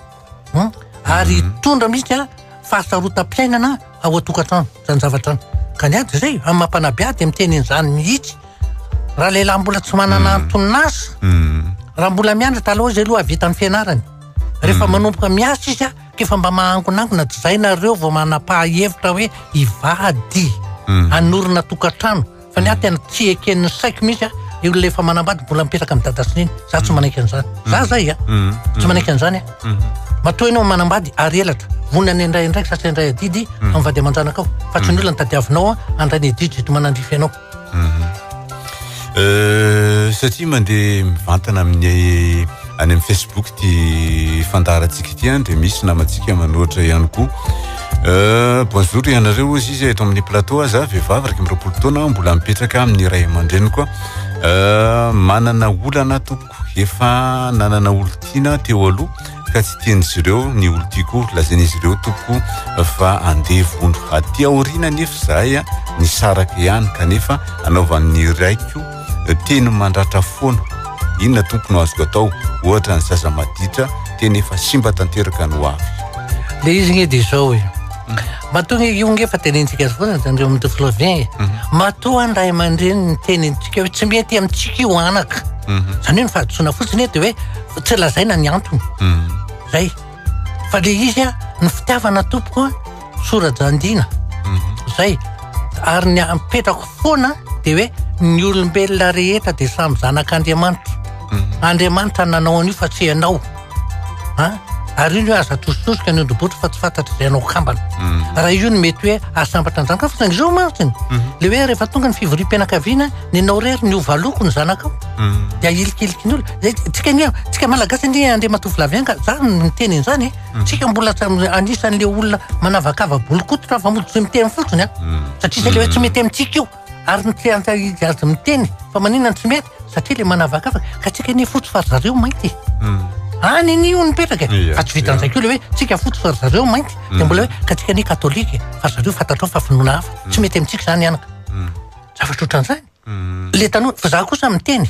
Hum? Ary hitondra mhm. mihitsy fahasarotam-piainana ao an-tokantrano. Zany zavatra any. Ka ny ady izay, amin'ny mampanabe ady miteny an'izany mihitsy. Raha lehilahy mbola tsy manana mhm. anton'asa, mhm. raha mbola mianatra aloha izay aloha avita ny fianarany. Rehefa manomboka miasa izy, efa mba mahangonangona tsy izay nareo vao manam-pahahevitra hoe hivady, hanorina tokantrano. Fa ny ahy tena tsy eken'ny saiko mihitsy a, ny olona efa manambady mbola mipetraka amin'i dada sy neny. Za tsy manaiky an'izany. Za zay a, tsy manaiky an'izany aho. Matoa ianao manambady ary elatra, vonona ny handray andraikitra sy handray adidy amin'ny vady aman-janakao. Fa tsy ny olona no tadiavinao handray ny adidy eto manandrify anao. Satria mandeha mivantana amin'ny any amin'ny Facebook ity fandaharantsika ity dia misy namantsika manoatra ihany koa. Euh, bonjour ianareo ozy izy eto amin'ny plateau aza vehivavy raky miroapolo taona mbola mipetraka amin'ny ray aman-dreniko euh, manana olana tompoko efa nanana olontiana teo aloha ka tsy tian'izy ireo ny olontiako lazain'izy ireo tompoko fa andeha vono aty aoriana nefa zahay nisaraka ihany kanefa anaovan'ny raiko teny mandratra foana. Inona tompoko no azoko atao? Ohatra ny zaza maditra teny efa simba tanteraka ny ho avy. Le izy nge dia izao e. Matoa nge io nge fa tenentsika azy foana zany eo amin'ny Flavien e. Mhm. Matoa ny ray aman-dreny ny tenentsika hoe tsy mety amintsika io anaka. Mhm. Zany hoe ny fahadisoana fotsiny dia hoe tsy lazaina ny antony. Mhm. Zay. Fa le izy a, ny fitiavana tompoko a, sora-drandiana zay ary ny ampetrako foana de hoe ny olombelona rehetra de samy zanak'andriamanitra mhm. andriamanitra nanao an'io fa tsy ianao a ary io ny hoe aza tositosika ny ondrobotry fa tsy fantatra izay anao kambana mhm. raha io ny mety hoe asambatra ny zanaka fozany izao mariny mhm. le hoe rehefa tonga ny fivorim-pianakaviana ny nao rery ny ovaloko ny zanakao dia ilikilikin'olo tsika tsika malagasy anie andriamatovilavianga zany ny teny an'izany e. Mm. Tsika mbola anisan'le olona manavakava bolikototra fa mody tsy miteny fotsiny a. Mm. Satria zay le hoe tsy mety amintsika io. Ary ny tsy anta izy azy miteny fa maninona tsy mety satria le manavakava ka tsika anie fotsy fa zareo mainty. Mm. Any anie io nipetraka e. Fa tsy vitan'izay koa le hoe tsika fotsy fa zareo mainty. De mbola hoe ka tsika anie katolika e. Fa zareo fantatrao fa finoana hafa. Tsy mety amintsika zany anaka. Zavatra ohatran'izany. Le tanora fa za kosa miteny.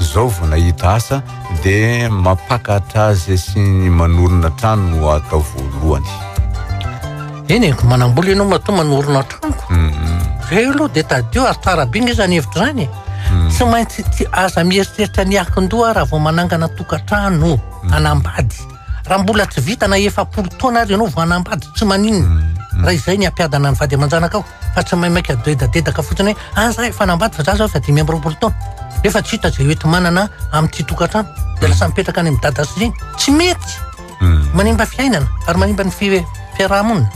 Zao vao nahita asa de mampakatra azy sy ny manorina trano no atao voalohany. Eny e, manambola ianao matoa manorina trano. Mhm. Zay aloha de tadidio ary tsara be nge zany hevitra zany e. Mhm. Tsy maintsy tsy aza mieritreritra ny hiakin-doha raha vao manangana tokantrano, mhm. hanambady. Raha mbola tsy vita na efapolo taona ary ianao vao hanambady, tsy maninona. Mm. Raha izay ny hampiadana ny vady aman-janakao, fa tsy maimaika doedadedaka fotsiny hoe ah za efa hanambady fa za zao efa dimy amby roapolo taona. Nefa tsy hita izay hoenti-manana amin'ity tokantrano. Dia lasa mipetraka any amin'ny dada sy neny. Tsy mety. Mm. Manimba fiainana ary manimba ny fi- fiaraha-monina.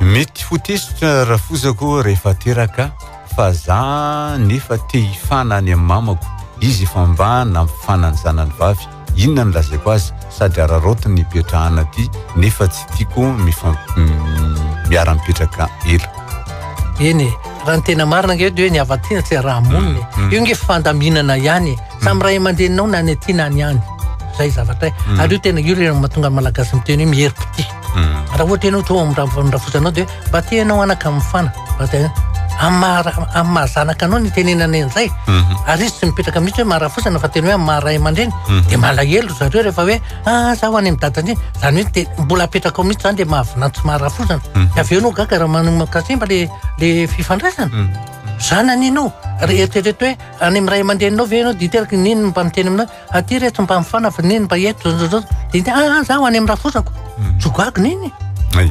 Mety ho tezitra rafozako rehefa teraka fa za nefa te hifana any amin'ny mamako. Izy efa mba nampifana ny zanany vavy. Inona ny lazaiko azy sady araraotiny ny ipetrahana aty nefa tsy tiako miara mipetraka ela. Eny e, raha ny tena marina ange de hoe ny havatsiana tsy araha monina e. Mm, mm. Io nge fandaminana ihany e. Mm. Samy ray aman-dreninao na any aty na any any. Zay zavatra e. Ary io tena io le mahatonga ny malagasy miteny hoe miherim-pitia. Raha ohatra ianao toa amin'ny rafozanao dia mba te ianao hanaka amin'ny fana. Amin'ny maha maha zanaka anao ny tenenana an'izay. Mhm. Ary izy tsy mipetraka mihitsy hoe maha-rafozana fa tena hoe amin'ny maha ray aman-dreny. Mhm. Dia malahelo zareo rehefa hoe ah za ho any amin'ny dadan'iny. Izany hoe dia mbola apetraka ao mihitsy izany dia mahavinanto sy maha-rafozana. Mhm. Dia avy eo ianao gaga raha manimba-kasimba ilay ilay fifandraisana. Zanany ianao. Ary eritrereto hoe any amin'ny ray aman-dreninao ve ianao dia hiteraka, n'inona no mba miteny aminao. Aty re tsy mba mifana fa neny mba eto dia ah, ah zaho any amin'ny rafozako jogago neny ay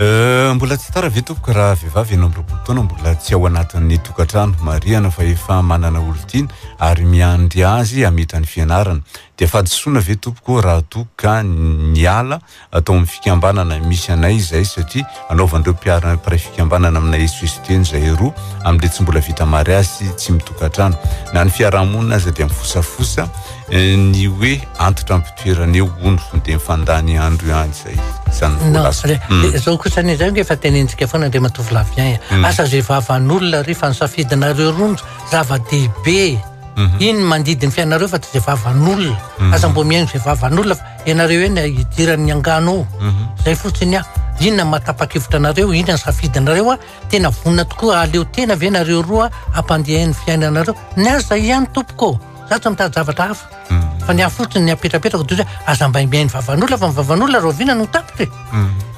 euh, mbola tsy tara ve tompoko raha vehivavy enao ambiroapolo taona mbola tsy ao anatin'ny tokantrano marihana fa efa manana olon-tiana ary miandry azy hamita ny fianarana dia fahadisoana ve tompoko raha toa ka niala atao amin'ny fikambanana misy anay izay satria anaovan'ireo mpiara mpiray fikambanana aminay eto sesiteny izahay roa amin'ilay tsy mbola vita mariasy tsy mitokantrano na ny fiarahamonina aza dia mifosafosa eh, ny hoe antitra ampitoerana eo hono dia mifandany andro ihany izay izany voalaza hmm. izao kosa ny izany efa tenentsika foana dia matovy lavian hmm. asa izay vavan'olona ry fa ny safidinareo ronjo zava-dehibe mhm. iny mandidy ny fiainareo fa tsy izay vavan'olona mhm. asa mbo mihaino izay vavan'olona Ianareo eny a, idiran'ny angano ao. Mhm. Zay fotsiny a. Inona no mahatapa-kevitra anareo? Inona ny safidinareo a? Tena vonona tokoa aleo tena ve nareo roa hampandeha ny fiainanareo? Ny ahy zay ihany tompoko. Za tsy mitady zavatra hafa. Mhm. Fa ny ahy fotsiny ny apetrapetrako dia hoe aza mba mihaino vavan'olona fa ny vavan'olona rahoviana no tapitra e. Mhm.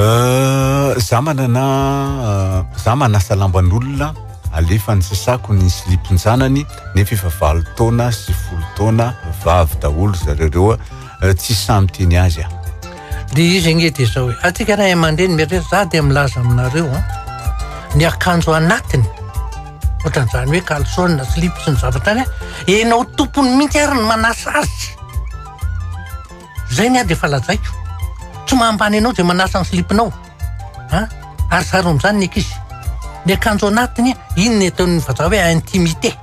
Euh, za manana euh, za manasa lamban'olona alefany sasako ny slipon-janany nefa efa valo taona sy folo taona vavy daholo zareo reo eh, tsy samy tiany azy a dia izy agne dia zao hoe atsika ray aman-dreny mieritreritra za dia milaza aminareo a ny akanjo anatiny ohatran'izany hoe kalsona slip sy ny zavatra any a enao tompony mihitsy ary ny manasa azy Izay ny ahy dia efa lazaiko. Tsy maha ambany anao izay manasa ny slip-nao a! Ary zaro amin'izany ny ankizy. Ny akanjo anatiny, iny ny ataon'ny vazaha hoe intimité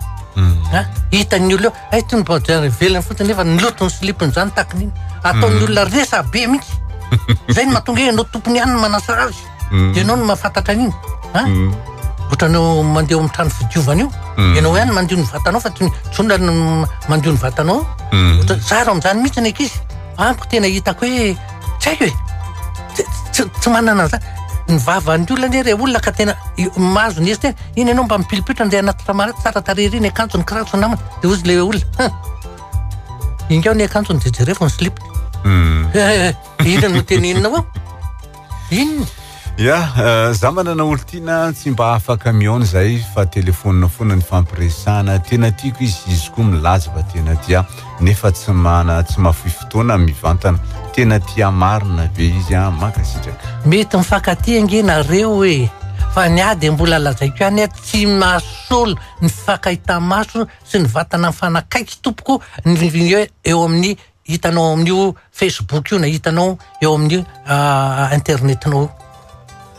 a! Hitan'ny olona eo, hay ity mibaoha any ivelany fotsiny nefa ny loton'ny slip-ny izany takona iny. Ataon'ny olona resa-be mihitsy. Izay no mahatonga hoe ianao tompony ihany no manasa azy. Mm. Ianao no mahafantatra an'iny. Ha? Mm. Ohatranao mandeha amin'ny trano fidiovana io. Mm. Ianao ihany mandio ny vatanao fa tsy tsonona ny mandio ny vatanao. Mm. Ohatra zara amin'izany mihitsy ny ankizy. Amiko tena hitako hoe tsy haiko e. Tsy manana an'izany. Ny vavan'ny olona anie re olona ka tena mahazo ny hesitra iny ianao mba mipilipitra andeha anaty tramarety tsara tarehy ry ny akanjo ny kiratso namana dia hozy le olona. Ingao ny akanjo ny jejerefo ny slip. Mm. Eh, eh, eh, inona no teneninao ao? Inona? Ya, eh, za manana olon-tiana tsy mba afaka mihaona izay fa telefonina foana ny fampiresana. Tena tiako izy, izy koa milaza fa tena tia nefa tsy mana tsy mafoy fotoana mivantana. Tena tia marina be izy an, ah, mankasitraka. Mety mifankatia ange nareo e fa ny ahy dia mbola lazaiko ihany aho tsy mahasolo ny fifankahitamaso sy ny vatana mifanakaiky tompoko ny eo amin'ny hitanao ao amin'io Facebook io na hitanao eo amin'ny internet-nao io.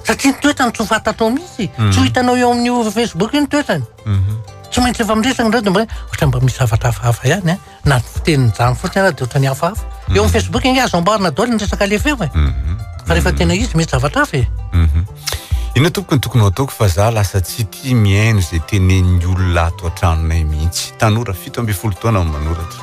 Satria ny toetrany tsy ho fantatrao mihitsy. Mhm. Tsy ho hitanao eo amin'io Facebook io ny toetrany. Mhm. Tsy maintsy efa miresaka indray dia mba ohatra mba misy zavatra hafahafa ihany eh? na ny fitenin'izany fotsiny ianao dia ohatra ny hafahafa. Mhm. Eo amin'ny Facebook ingahy azo amboarina daholo ny resaka alefa eo e. Fa rehefa tena izy misy zavatra hafa e. Inona tompoko ny tokony ataoko fa za lasa tsy tia mihaino izay tenen'ny olona ato an-tranonay mihitsy. Tanora fito ambin'ny folo taona no manoratra.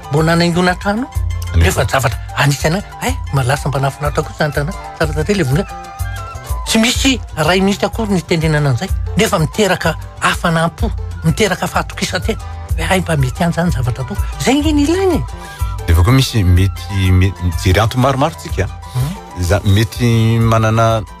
Vao nanaingoana trano, nefa zavatra anisany hoe eh, malasa mpanafinaritra koa izany tanàna, tsara tarehy ilay voninkazo. Tsy misy iray minitra akory nitenenana an'izay, nefa miteraka hafanam-po, miteraka fahatokisan-tena. Hoe hay mba mety ihany izany zavatra atao. Izay nge ny ilaina e. Nefa koa misy mety, mety mijery antony maromaro tsika. Hmm. Za- Mety manana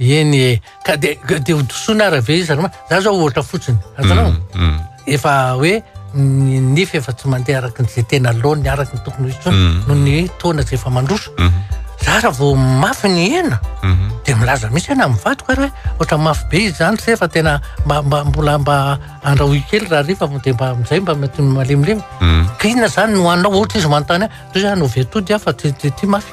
Eny e, ka de de ho dosoina ara ve izy rama? Za zao ohatra fotsiny, hitanao? Efa hoe ny nify efa tsy mandeha araka ny ze tena laoniny, araka ny tokony ho izy intsony noho ny taona zay efa mandroso. Za raha vao mafy ny hena de milaza mihitsy aho na amin'ny vadiko ary hoe ohatra mafy be izy zany se fa tena mba mba mbola mba andrahoy kely raha hariva de mba am'zay mba mety malemilemy. Ka inona zany no hohaninao? Ohatra izy manontany ahy, tohizo aho hanao vilia atody aho fa tsy de tia mafy.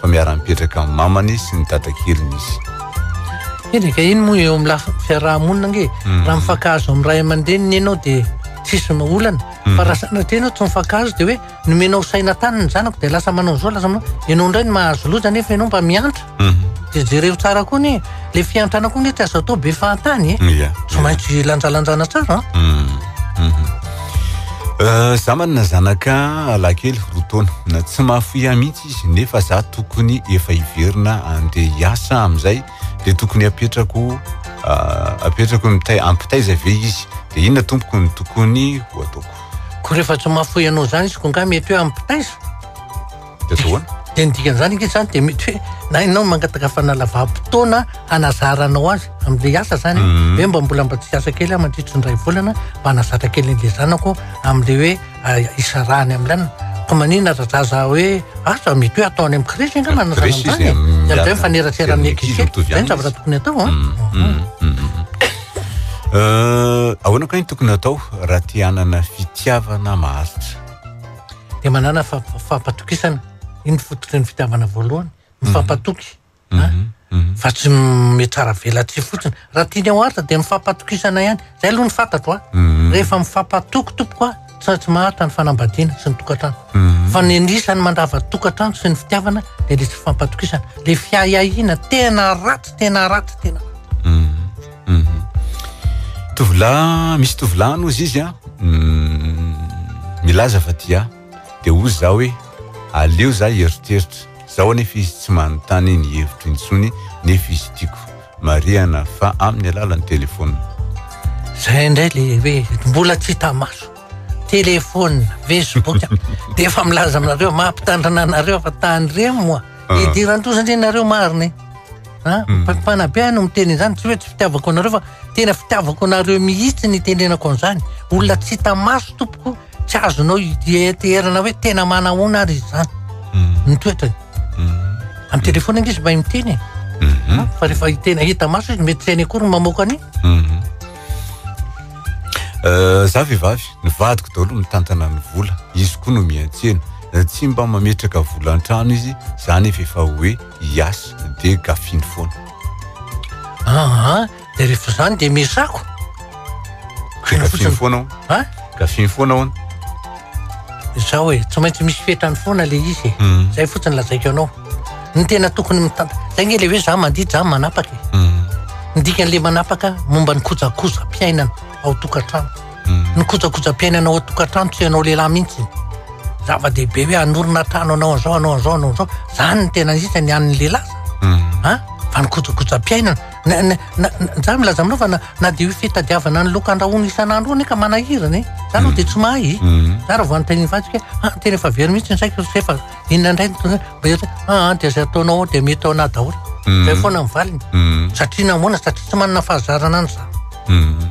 fa miara-mipetraka amin'ny mamany sy ny dadakeliny izy. Eny ka iny moa eo amin'ny lafiny fiaraha-monina ange mm. raha mifankahazo amin'ny ray aman-dreniny ianao dia tsisy olana mm. fa raha sanatria ianao tsy mifankahazo dia hoe nomenao saina tany ny zanako dia lasa manao izao lasa manao ianao indray ny mahazo loza nefa ianao mba miantra mm. dia jereo tsara koa ny le fiantrana koa ny tsy azo atao be fahantany e eh. tsy maintsy lanjalanjana tsara mhm. Zamana na zanaka alakely roa taona na tsy mahafoy ahy mihitsy izy nefa za tokony efa hiverina andeha hiasa amin'izay de tokony apetrako ah, apetrako ny tay ampitaiza ve izy de inona tompoko ny tokony ho ataoko ko rehefa tsy mahafoy anao zany izy ko nga mety hoe ampitaiza de toana de ny dikan'izany nge zany de mety hoe na ianao mangataka fanalavampotona hanazaranao azy amle asa zany mhm. hoe mba mbola mba tsy asa kely aho mandritry ny ray volana mba hanazatra kely an'le zanako amle hoe hisarahany amin'ilay fa manina radraza hoe asa ah, mety hoe atao any amin'ny krisy nga manazana izany amizay mifanerasera amin'ny ekizy zay ny zavatra tokony atao a mm, mm, mm, euh, ahoana koa ny tokony atao raha ti hanana fitiavana maharitra dia manana fampatokisana iny fototra ny fitiavana voalohany mifampatoky fa tsy mitrara velatsihy fotsiny raha tiany ao aritra dia mifampatokisana ihany zay aloha ny fantatro a mhm. rehefa mifampatoko tompoko a tsy tsy maharitra ny fanambadiana sy ny tokantrano mhm. fa ny anisany mandrava tokantrano sy ny fitiavana dia le tsy fifampatokisana le fiahiahiana tena ratsy tena ratsy tena mhm. tovolahy misy tovolahy nozy izy a milaza fa dia Dia hoy za hoe aleo za hieritreritra, zao anefa izy tsy manontany ny hevitro intsony nefa izy tiako. Marihana fa amin'ny alalan'ny telefaonina. Zay indray le hoe mbola tsy hita maso, telefaonina, facebook dia efa milaza aminareo, maha mpitandrina anareo fa tandremo moa, idiran-doza indray nareo marina e! An, mpanabe ahy no miteny an'izany, tsy hoe tsy fitiavako anareo fa tena fitiavako anareo mihitsy ny itendrenako an'izany, olona tsy hita maso tompoko, Tsy azonao ieterana hoe tena manahoana ary izany ny toetrany. Amin'ny telefaona anie izy mahay miteny e. Ah, Fa rehefa tena hita maso izy mety tsy hainy akory ny mamoaka an'iny. Euh, za vehivavy ny vadiko daholo mitantana ny vola izy koa no miantsena Euh, tsy mba mametraka vola an-trano izy za nefa efa hoe hiasa de gafiny foana Aha, Dia rehefa izany dia mesako. Dia gafiny foana hono. Ha? Gafiny foana hono. Izao e, tsy maintsy misy fetrany foana le izy e. Hmm. Zay fotsiny lazaiko anao. Ny tena tokony mitanta. Zay nge le hoe za mandidy, za manapaka e. Hmm. Ny dikan'le manapaka momba ny kojakojam-piainana ao tokantrano. Hmm. Ny kojakojam-piainana ao tokantrano tsy anao lehilahy mihitsy. Zava-dehibe hoe hanorina trano anao an'izao, anao an'izao, anao an'izao. Zany ny tena isan'ny an'ny lehilahy. Ha? Fa ny kojakojam-piainana. Na, na, na, za milaza aminao fa na, na dia io fitadiavana ny loka andrahoana isan'andro io anie ka manahirana e. Za aloha dia tsy mahay e. Mhm. Za raha vao anontanian'ny vadiko hoe ah tena efa very mihitsy ny saiko rehefa inona indray ny tontolo mba eo ah dia izay ataonao ao dia mety ao anahy daholo. Mhm. Zay foana ny valiny. Mhm. Satria namoana satria tsy manana fahazarana any za. Mhm.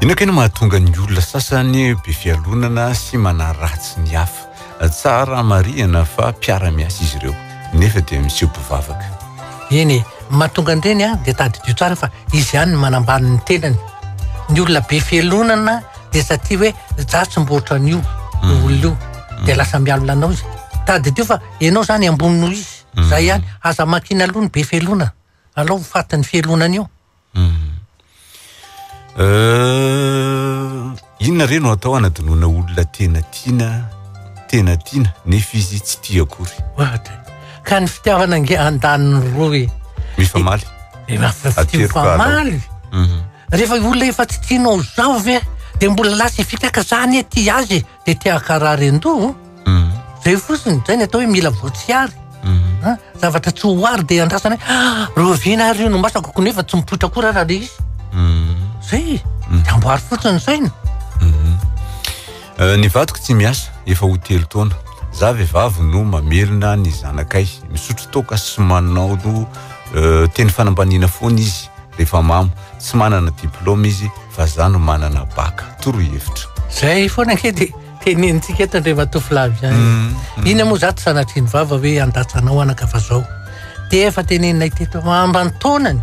Inona kay no mahatonga ny olona sasany be fialonana sy manaratsy ny hafa? Tsara marihina fa mpiara-miasa izy ireo nefa dia miseho mpivavaka. Eny e, ny mahatonga an'ireny dia tadidio tsara fa izy ihany no manambany ny tenany. Ny olona be fialonana dia satria hoe izaho tsy mboatra an'io olona io dia lasa mialona anao izy. Tadidio fa ianao izany ambony noho izy. Izay ihany, aza makiana aloha ny be fialonana, alao ho fatin'ny fialonana io. Inona re no atao hanadinoana olona tena tiana tena tiana nefa izy tsy tia akory. Ka ny fitiavana ange andaniny roa e. Mifamaly. E mifamaly. Mhm. Rehefa olona efa tsy tianao zao ve dia mbola lasa fikaka zany e tia azy e. dia te hakarary an-doha, izay fotsiny, izay ny atao hoe mila voatsiary. Ah, zavatra tsy ho ary dia andrasana hoe ah, rahoviana ary io no masako ko nefa tsy mipoitra akory ary ilay izy. Izay, dia amboary fotsiny ny saina. Eh, Ny vadiko tsy miasa, efa ho telo taona. Za vehivavy no mamelona ny zanakay. Misotro toaka sy manao eh, teny fanambaniana foana izy. rehefa mamo, tsy manana diploma izy fa za no manana bac, toroy hevitra. Zay foana ange de tenenintsika eto Andriamatoa Flavien. Mm, mm. Inona moa zato sanatria ny vava hoe handatsa anao anaka fa zao. De efa teneninay teto amban-taonany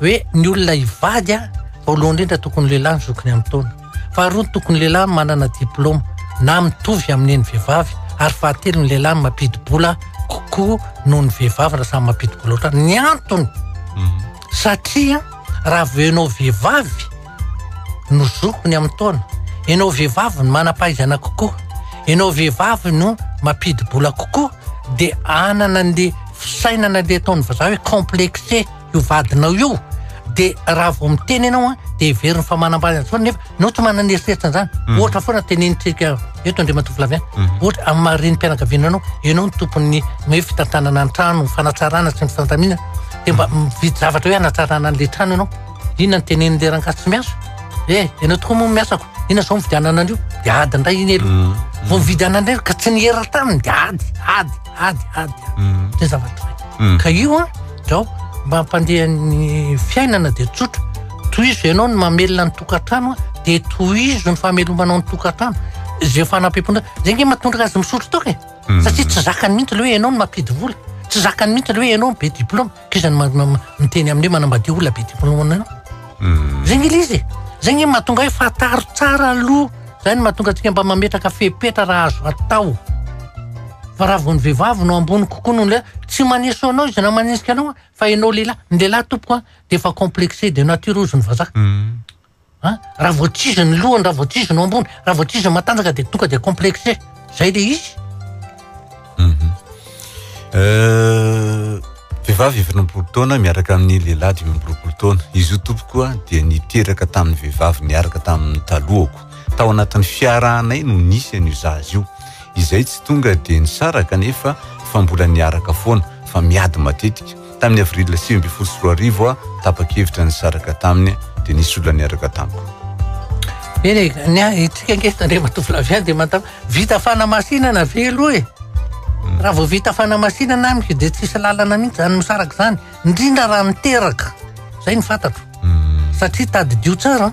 hoe ny olona hivady a, voalohany indrindra tokony lehilahy ny zokiny amin'ny taona. Faharoa ny tokony lehilahy manana diploma na mitovy amin'ny ny vehivavy ary fahatelo ny lehilahy mampidi-bola kokoa noho ny vehivavy raha samy mampidi-bola ohatra. Ny antony mhm. satria raha vao ianao vehivavy no zokony amin'ny taona, ianao vehivavy no manam-pahaizana kokoa, ianao vehivavy no mampidi-bola kokoa dia anana an'le fisainana le ataon'ny vazaha hoe complexe. io vadinao io dia raha vao miteny ianao a dia heveriny fa manambazana foana nefa ianao tsy manana eritreritra an'izany mhm. ohatra foana tenenintsika eto andriamatoa flavien mhm. ohatra amin'ny maharenimpianakaviana anao ianao ny tompon'ny hoe fitantanana ny trano fanatsarana sy ny fitantamiana dia mba mhm. mividy zavatra hoe hanatsarana an'le trano ianao inona ny tenenin'le rangasy tsy miasa e eh, ianao tokoa moa miasako ina zao mividianana an'io dia ady indray iny elo vao mividianana indray ka tsy nihera taminy dia ady ady ady ady zay zavatra ka io a Drao, mba hampandeha ny fiainana dia tsotra. Tohizo ianao ny mamelona ny tokantrano dia tohizo ny famelomanao ny tokantrano. Izay fanampiam-pona. Izay nge mahatonga azy misotro toaka e. Hmm. Satria tsy zakany mihitsy ilay hoe ianao no mampidi vola. Tsy zakany mihitsy ilay hoe ianao be diplôme. K'iza no miteny amin'ny hoe manambadia olona be diplôme anao. Hmm. Izay nge ilay izy e. Izay nge mahatonga hoe fantaro tsara aloha Izay no mahatonga antsika mba mametraka fepetra raha azo atao. Fa raha vao ny vehivavy no ambony kokoa noho ny lehilahy, tsy maneso anao izy na manisika anao fa ianao lehilahy, ny lehilahy tompoko an, dia efa complexé de nature hozy ny vazaha. An, raha vao tsy izy ny lohany, raha vao tsy izy no ambony, raha vao tsy izy no matanjaka dia tonga dia complexé. Izay ilay izy. Mhm. Euh, vehivavy efatra amby roapolo taona miaraka amin'ny lehilahy dimy amby roapolo taona. Izy io tompoko a dia niteraka tamin'ny vehivavy niaraka tamin'ny talohako. Tao anatin'ny fiarahanay no nisy an'io zaza io. Izay tsy tonga dia nisaraka nefa fa mbola niaraka foana fa miady matetika. Tamin'ny avril sivy ambin'ny folo sy roa arivo aho tapa-kevitra ny saraka taminy dia nisy olona niaraka tamiko. Eny e, ny ahy itsika ange tandrematoa Flavien dia manta vita fanamasinana ve aloha e? Hmm. Raha vao vita fanamasinana amiko dia tsisy lalana mihitsy zany misaraka zany, indrindra raha niteraka. Zay ny fantatro. satria tadidio tsara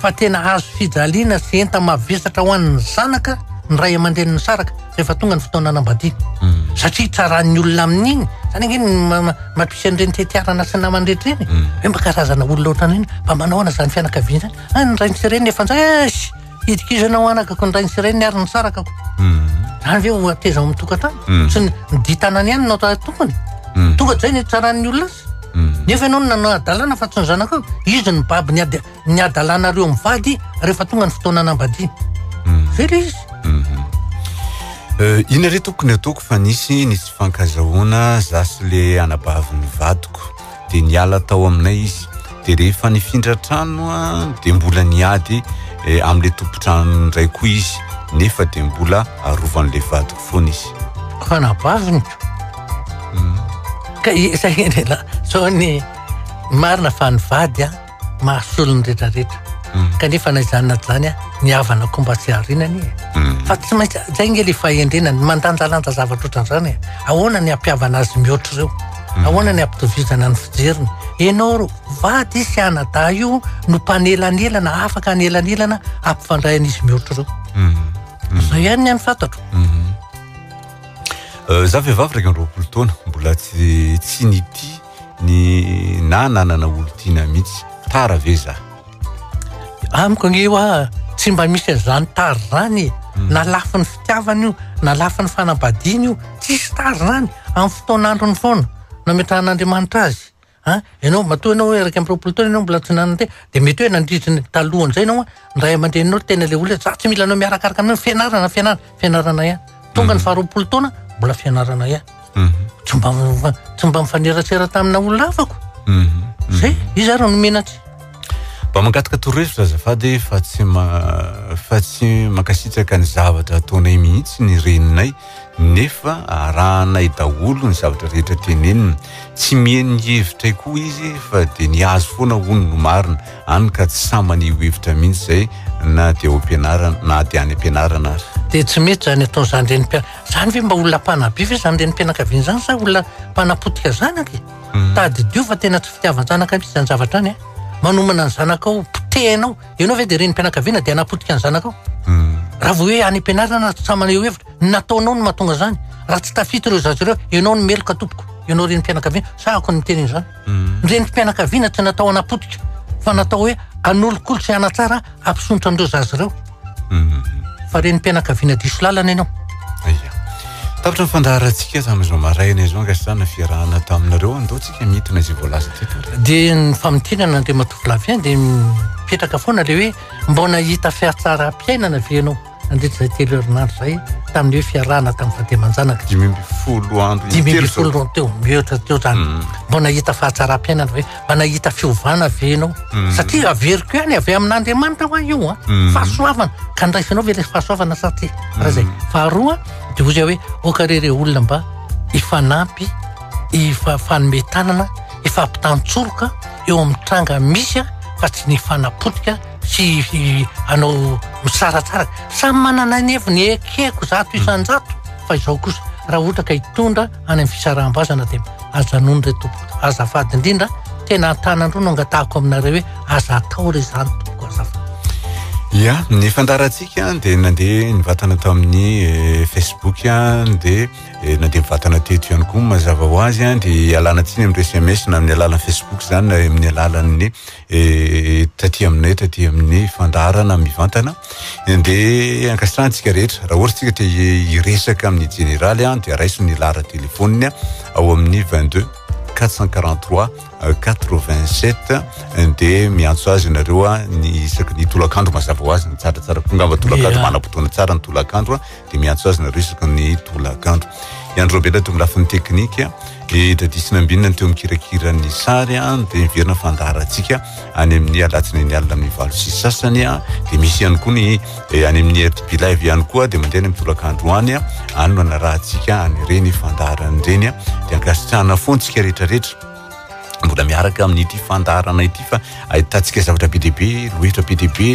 fa tena azo fijaliana sy enta-mavesatra ho an'ny zanaka ny ray aman-dreny nisaraka rehefa tonga ny fotoana hanambadiana mm. satria hitsaran'ny olona amin'iny zany ange ny mampisy an'ireny tetiarana sy namany rehetra ireny mm. hoe mba karazana olona ohatran'iny mba manaoana izany fianakaviana izany any ah, ny raintsy ireny efa nzay Fitokizana ho anagako ny rainy sy reniny ary ny sarakako. Zany ve ho ateza ao amin'ny tokantano? Mm. Tsy ny dia tanana ihany no atao tompony. Mm. Tonga izay ny hitsaran'ny olona azy. Mm. Nefa ianao no nanao hadalana fa tsy ny zanakao. Izy ny baby ny ad- ny hadalanareo mivady rehefa tonga ny fotoana hanambady. Zay le izy. Euh, ina re tokony ataoko fa nisy ny tsy fankazahoana za sy le anabaviny vadiko dia niala tao aminay izy dia rehefa nifindra trano dia mbola niady eh, amin'ilay tompon-trano indray koa izy nefa dia mbola arovan'ilay vadiko foana izy fanabaviny hmm. ka izay ny la so ny marina fa ny vady a mahasolo ny retraretra mm. kanefa na izany na zany a ny havana ko mba tsy harina anie mm. fa tsy maintsy zay nge le fahendrena ny mandanjalanja zavatra ohatran'izany e ahoana ny ampiavana azy mihoatra ireo mm. ahoana ny ampitovizana ny fijeriny ianao vady sy anada io no mpanelanelana afaka anelanelana ampifandray an'izy mihoatra ireo zao ihany ny any fantatro euh, za vehivavy raika androapolo taona mbola tsy tsy nity ny na nanana olon-tiana mihitsy tara ve za amiko ange hoa tsy mba misy an'izany tara izany e. hmm. na lafin'ny fitiavana io na lafin'ny fanambadiana io tsisy tara izany amin'ny fotoan'androny foana nametrahan'andriamanitra azy a ianao matoa ianao hoe iraika amby roapolo taona ianao mbola tsy nanantena dia mety hoe nandritra ny talohan'izay ianao a Ny ray aman-dreninao ry tena ilay olona, za tsy mila anao miarakaraka aminao, fianarana, fianarana, fianarana ihany. Tonga ny mhm. faharoapolo taona, mbola fianarana ihany. Mhm. Tsy mba tsy mba mifaneratsera tamina olona afako. Mhm. Zay, iza ary nomena atsy. Mba mangataka torohevitra azafady fa tsy ma fa tsy mankasitraka ny zavatra ataonay mihitsy ny reninay. nefa arahanay daholo ny zavatra rehetra teneniny, tsy mihaino ny hevitray koa izy fa dia ny azy foana hono no marina, any ka tsy sahy maneho hevitra mihitsy izay na dia ao am-pianarana na dia any am-pianarana ary. Dia tsy mety izany ataon'izany renim-pia-, izany ve mba olona mpanahy be ve izany renim-pianakaviana izany sa olona mpanapotika zanaka e? Tadidio fa tena tsy fitiavan-janaka mihitsy izany zavatra izany a! Manomana ny zanakao ho potehinao. Ianao ve dia renim-pianakaviana dia hanapotika ny zanakao? Raha vao hoe any am-pianarana na samy maneho hevitra, ny nataonao no mahatonga izany. Raha tsy tafita ireo zaza ireo, ianao no meloka tompoko. Ianao renim-pianakaviana, sahako ny miteny an'izany. Ny renim-pianakaviana tsy natao hanapotika, fa natao hoe hanolokolo sy hanatsara hampisonitra an'ireo zaza ireo. Fa renim-pianakaviana diso lalana ianao. Tapitra ny fandaharantsika tamin'izao maraina izao angasitranina fiarahana taminareo andoha Mihintina izay voalaza teto. Dia ny famintinana Andriamatoa Flavien dia mipetraka foana ilay hoe mbao nahita fiatsaram-piainana ve ianao nandritra izay telo herinandro izay tamin'ny hoe fiarahana tamin'ny fady aman-janaka. Dimy ambin'ny folo andro intelo. Dimy ambin'ny folo andro teo, mihoatra teo izany. Mm. Mbao nahita fahatsaram-piainana hoe mba nahita fiovana ve ianao? Mm. Satria averiko ihany avy amin'Andriamanitra ho ahy io a. Ah. Mm. Fahasoavana, ka ndraisanao ve ilay fahasoavana sa tsia? Raha izay. Faharoa dia hoy hoe, oka re olona mba hifanampy Efa fanome tanana, efa ampitantsoroka eo amin'ny tranga misy fa tsy ny fanapotika sy anao misaratsaraka. Samy manana ny heviny ekeko zato hmm. isan-jato fa izao kosa raha ohatra ka hitondra any amin'ny fisaraham-bazana dia aza nono re tompoko. Azafady indrindra, tena an-tanandroa no angatahako aminareo hoe aza atao re izany tompoko azafady. Ya, ny fandarantsika dia nandeha ny vatana tamin'ny eh, Facebook dia dia na dia mivantana teto ihany koa mazava ho azy an dia ialana tsiny amin'ny sms na amin'ny alalan'ny facebook izany na amin'ny alalan'ny eh, taty aminay taty amin'ny fandaharana mivantana dia ankasitrahantsika rehetra raha ohatra tsika te hiresaka amin'ny jeneraly an dia raiso ny lara telefoniny ao amin'ny 22 443 87 dia miantso azy ianareo a ny isaky ny tolakandro mazava ho azy ny tsaratsara ko ngamba tolakandro yeah. manam-potoana tsara ny tolakandro a dia miantso azy nareo isaky ny tolakandro i Andry Robert teo amin'ny lafiny teknika dia Daddy sy Nambinina ny teo amin'ny kirakiran'ny sary a dia miverina fandaharantsika any amin'ny alatsinainy alina amin'ny valo sy sasany a dia misy ihany koa ny eh, any amin'ny RTB live ihany koa dia mandeha any amin'ny tolakandro any a any no anarahantsika any ireny fandaharan'ireny a dia ankasitrahana foantsika rehetrarehetra mbola miaraka amin'ity fandaharana ity fa ahitantsika zavatra be dia be lohetra be dia be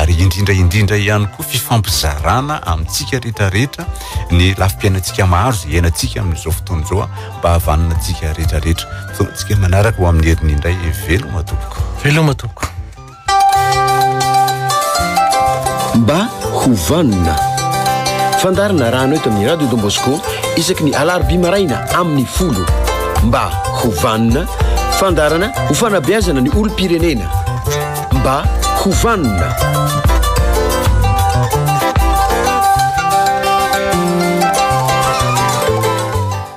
ary indrindra indrindra ihany koa fifampizarana amintsika rehetra rehetra ny lafi-piainantsika maro izay iainantsika amin'izao fotoana izao mba havanana antsika rehetra rehetra fotoana antsika manaraka ho amin'ny heriny indray veloma tompoko veloma tompoko Mba ho vanona. Fandaharana rano eto amin'ny Radio Don Bosco isaky ny alarobia maraina amin'ny folo. Mba ho vanona. Fandaharana ho fanabeazana ny olom-pirenena. Mba ho vanona.